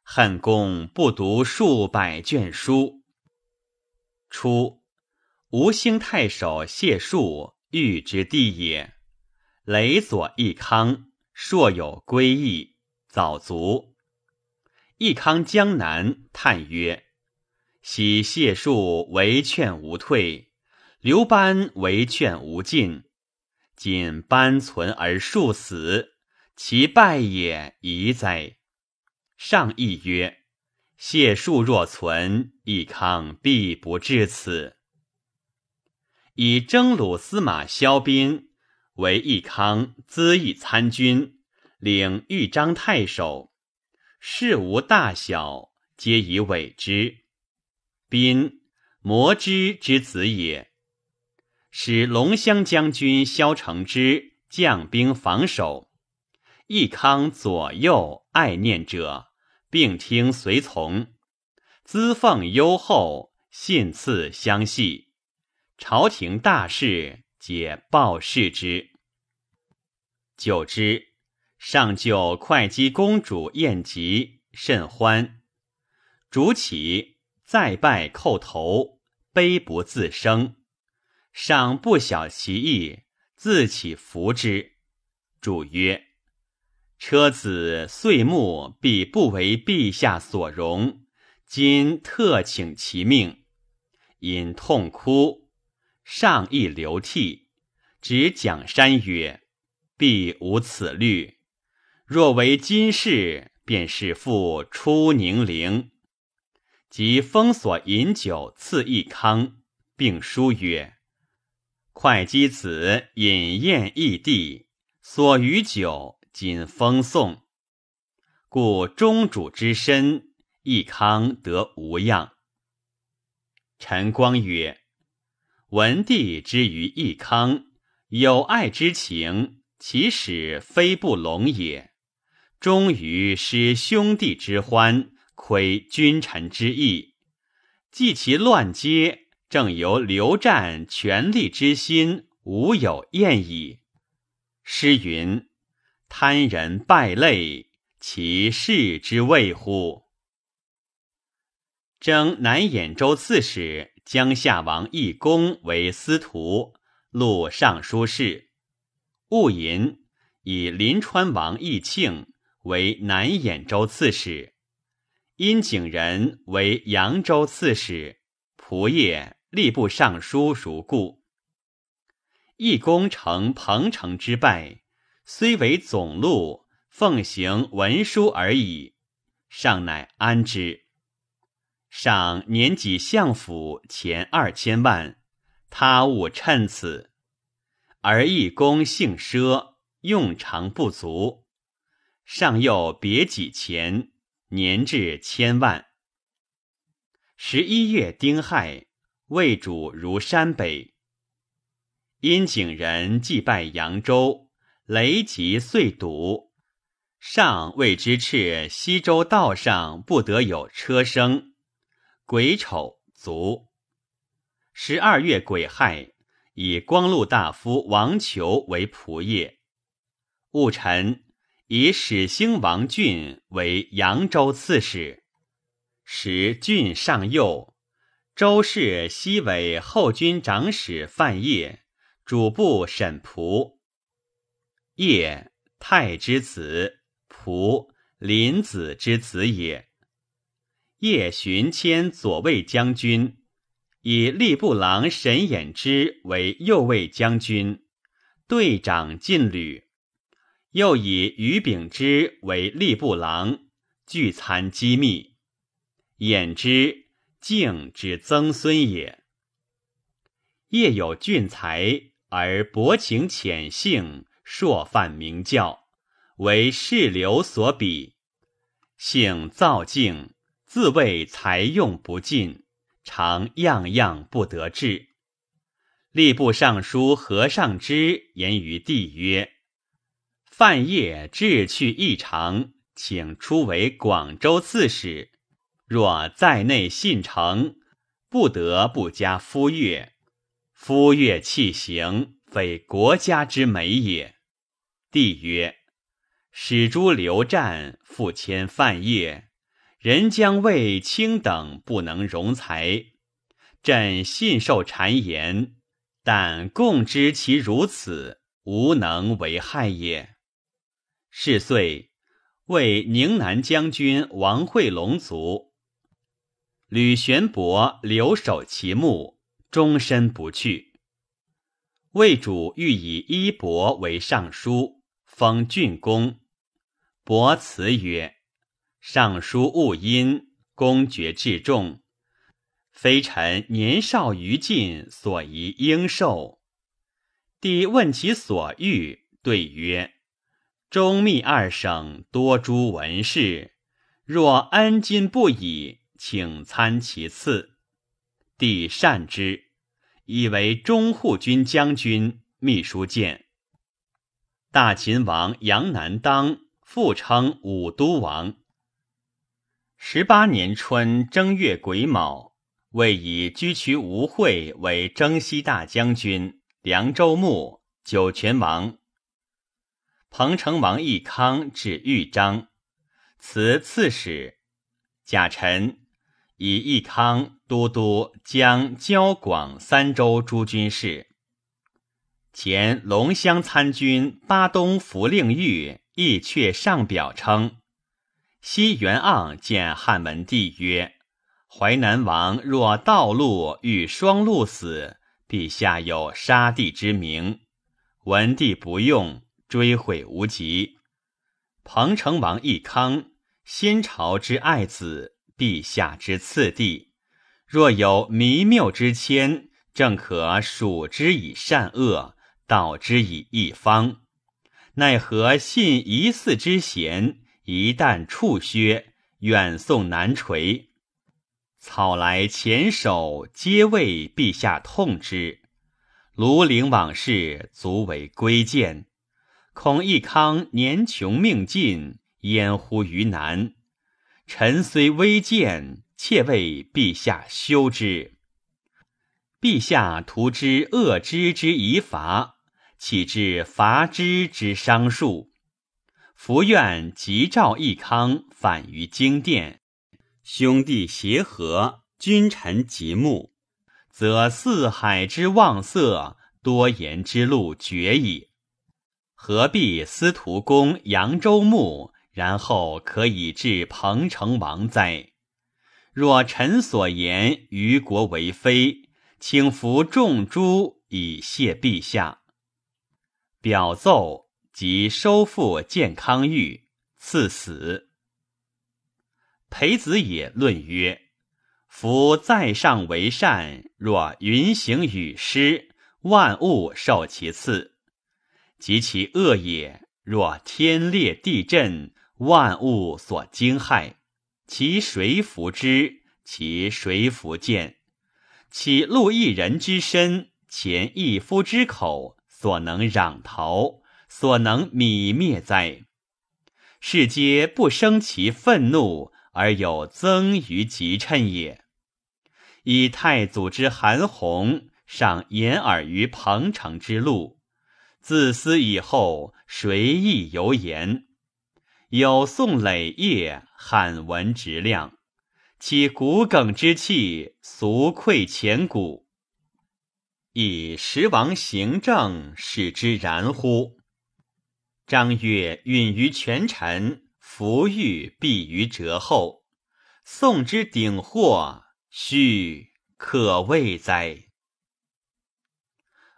[SPEAKER 2] 恨公不读数百卷书。”初，吴兴太守谢树遇之地也。雷左益康硕有归意，早卒。益康江南叹曰：“喜谢树为劝无退，刘班为劝无进。今班存而树死，其败也宜哉！”上亦曰：“谢树若存，益康必不至此。”以征虏司马萧斌为益康资议参军，领豫章太守。事无大小，皆以委之。宾摩之之子也，使龙骧将军萧承之将兵防守。益康左右爱念者，并听随从。资奉优厚，信赐相系。朝廷大事，解报事之。久之。上就会稽公主宴集，甚欢。主起，再拜叩头，悲不自生。上不晓其意，自起扶之。主曰：“车子岁暮必不为陛下所容，今特请其命。”因痛哭，上亦流涕，指蒋山曰：“必无此虑。”若为今世，便是复出宁陵。即封所饮酒赐益康，并书曰：“会稽子饮宴异地，所余酒仅封送。故中主之身，益康得无恙。”陈光曰：“文帝之于益康有爱之情，其始非不隆也。”终于失兄弟之欢，亏君臣之义。既其乱阶，正由刘战权力之心，无有厌矣。诗云：“贪人败类，其事之谓乎？”征南兖州刺史江夏王义公为司徒，录尚书事。戊寅，以临川王义庆。为南兖州刺史，殷景仁为扬州刺史，仆射吏部尚书如故。义公成彭城之败，虽为总录，奉行文书而已，尚乃安之。上年给相府钱二千万，他物趁此，而义公性奢，用常不足。上又别己钱，年至千万。十一月丁亥，魏主如山北。因景人祭拜扬州，雷吉遂堵。上谓之赤西州道上不得有车声。癸丑卒。十二月癸亥，以光禄大夫王求为仆射。戊辰。以始兴王俊为扬州刺史，时俊上幼。周氏西为后军长史范晔，主簿沈仆。晔太之子，仆林子之子也。夜寻迁左卫将军，以吏部郎沈衍之为右卫将军，队长禁旅。又以于秉之为吏部郎，聚参机密。衍之敬之曾孙也。业有俊才，而薄情浅性，硕泛名教，为世流所比。性躁静，自谓才用不尽，常样样不得志。
[SPEAKER 1] 吏部尚书何尚之言于帝曰：“范晔志趣异常，请出为广州刺史。若在内信诚，不得不加夫乐。夫乐器行，非国家之美也。”帝曰：“使诸刘湛复迁范晔，人将谓卿等不能容才。朕信受谗言。”但共知其如此，无能为害也。是岁，为宁南将军王惠龙卒，吕玄伯留守其墓，终身不去。魏主欲以衣帛为尚书，封郡公。伯辞曰：“尚书务因，公爵至重。”非臣年少于禁，所宜应受。帝问其所欲，对曰：“中密二省多诸文士，若恩金不已，请参其次。”帝善之，以为中护军将军、秘书监。大秦王杨南当复称武都王。十八年春正月癸卯。为以居渠吴会为征西大将军、凉州牧、酒泉王。彭城王义康至豫章，辞刺史。贾臣以义康都督江、交、广三州诸军事。前龙乡参军巴东符令玉亦却上表称：西元盎见汉文帝曰。淮南王若道路遇双鹿死，陛下有杀帝之名。文帝不用，追悔无及。彭城王义康，先朝之爱子，陛下之次弟，若有弥谬之谦，正可数之以善恶，道之以一方。奈何信疑似之贤，一旦触削，远送难垂。草来前手，皆为陛下痛之。庐陵往事，足为归见。恐义康年穷命尽，焉乎于难？臣虽微贱，妾为陛下修之。陛下图之恶之之以罚，岂知罚之之伤数？伏愿即召义康返于京殿。兄弟协和，君臣极睦，则四海之望色，多言之路绝矣。何必司徒公扬州牧，然后可以治彭城王哉？若臣所言于国为非，请服众诛以谢陛下。表奏即收复建康狱，赐死。裴子也论曰：“夫在上为善，若云行雨施，万物受其次；及其恶也，若天裂地震，万物所惊骇。其谁服之？其谁服见？岂戮一人之身，前一夫之口，所能攘逃，所能泯灭哉？世皆不生其愤怒。”而有增于吉称也。以太祖之韩弘尚掩耳于彭城之路，自私以后，谁亦犹言。有宋累业，罕闻直亮，其骨梗之气，俗愧前古。以时王行政，使之然乎？张悦允于权臣。福欲必于折后，宋之鼎祸，须可畏哉？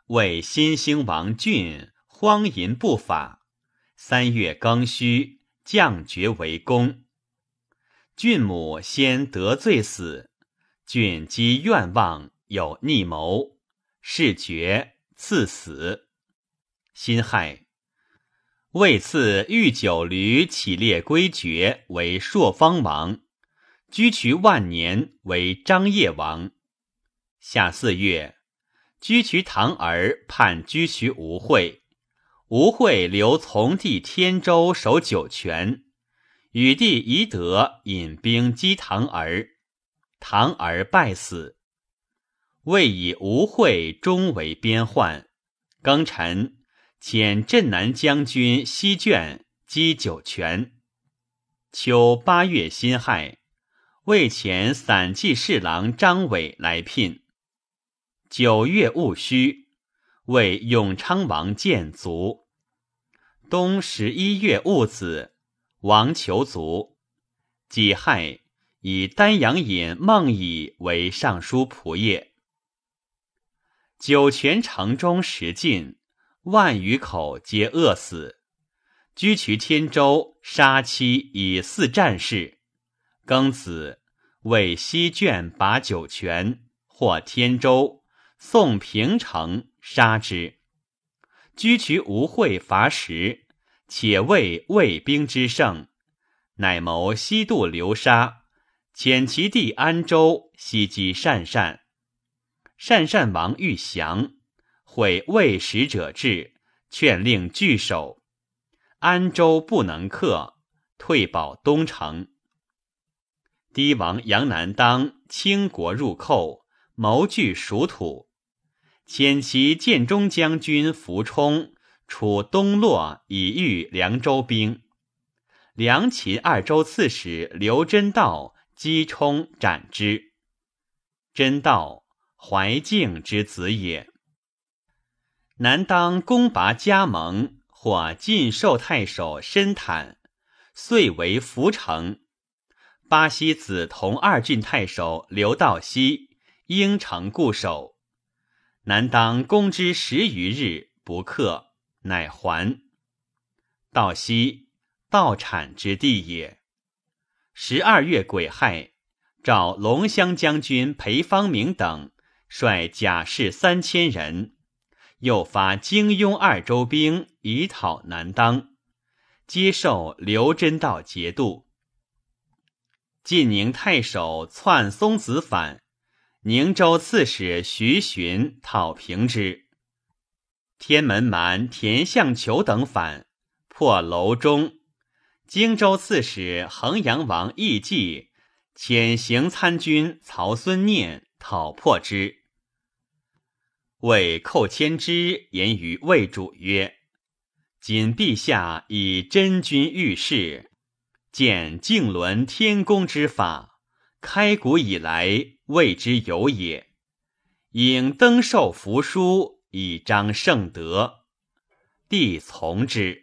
[SPEAKER 1] 为新兴王俊荒淫不法，三月庚戌，降爵为公。俊母先得罪死，俊积愿望，有逆谋，是爵赐死。辛亥。为赐御九驴起列归爵为朔方王，居渠万年为张掖王。夏四月，
[SPEAKER 2] 居渠堂儿叛居渠吴会，吴会留从弟天州守酒泉，与弟宜德引兵击堂儿，堂儿败死。魏以吴会终为边患，庚辰，遣镇南将军西卷击酒泉。秋八月辛亥，为遣散骑侍郎张伟来聘。九月戊戌，为永昌王建卒。冬十一月戊子，王求卒。己亥，以丹阳尹孟乙为尚书仆射。酒泉城中食尽，万余口皆饿死。居渠天州杀妻以四战士。庚子，为西卷拔酒泉，获天州，送平城杀之。居渠无会伐时，且为魏兵之胜，乃谋西渡流沙，遣其弟安州西击鄯善。鄯善王欲降，会魏使者至，劝令拒守。安州不能克，退保东城。堤王杨南当倾国入寇，谋据蜀土，遣其建中将军福冲出东洛，以御凉州兵。梁秦二州刺史刘真道击冲斩之。真道。怀敬之子也。南当攻拔加盟，或晋寿太守申坦，遂为涪城。巴西子同二郡太守刘道熙应城固守。南当攻之十余日，不克，乃还。道熙，道产之地也。十二月癸亥，召龙骧将军裴方明等。率甲士三千人，又发荆雍二州兵以讨南当，接受刘真道节度。晋宁太守篡松子反，宁州刺史徐寻讨平之。天门蛮田相求等反，破楼中。荆州刺史衡阳王义季遣行参军曹孙念讨破之。谓寇谦之言于魏主曰：“今陛下以真君遇事，见敬伦天公之法，开古以来未之有也。应登受符书，以彰圣德。帝从之。”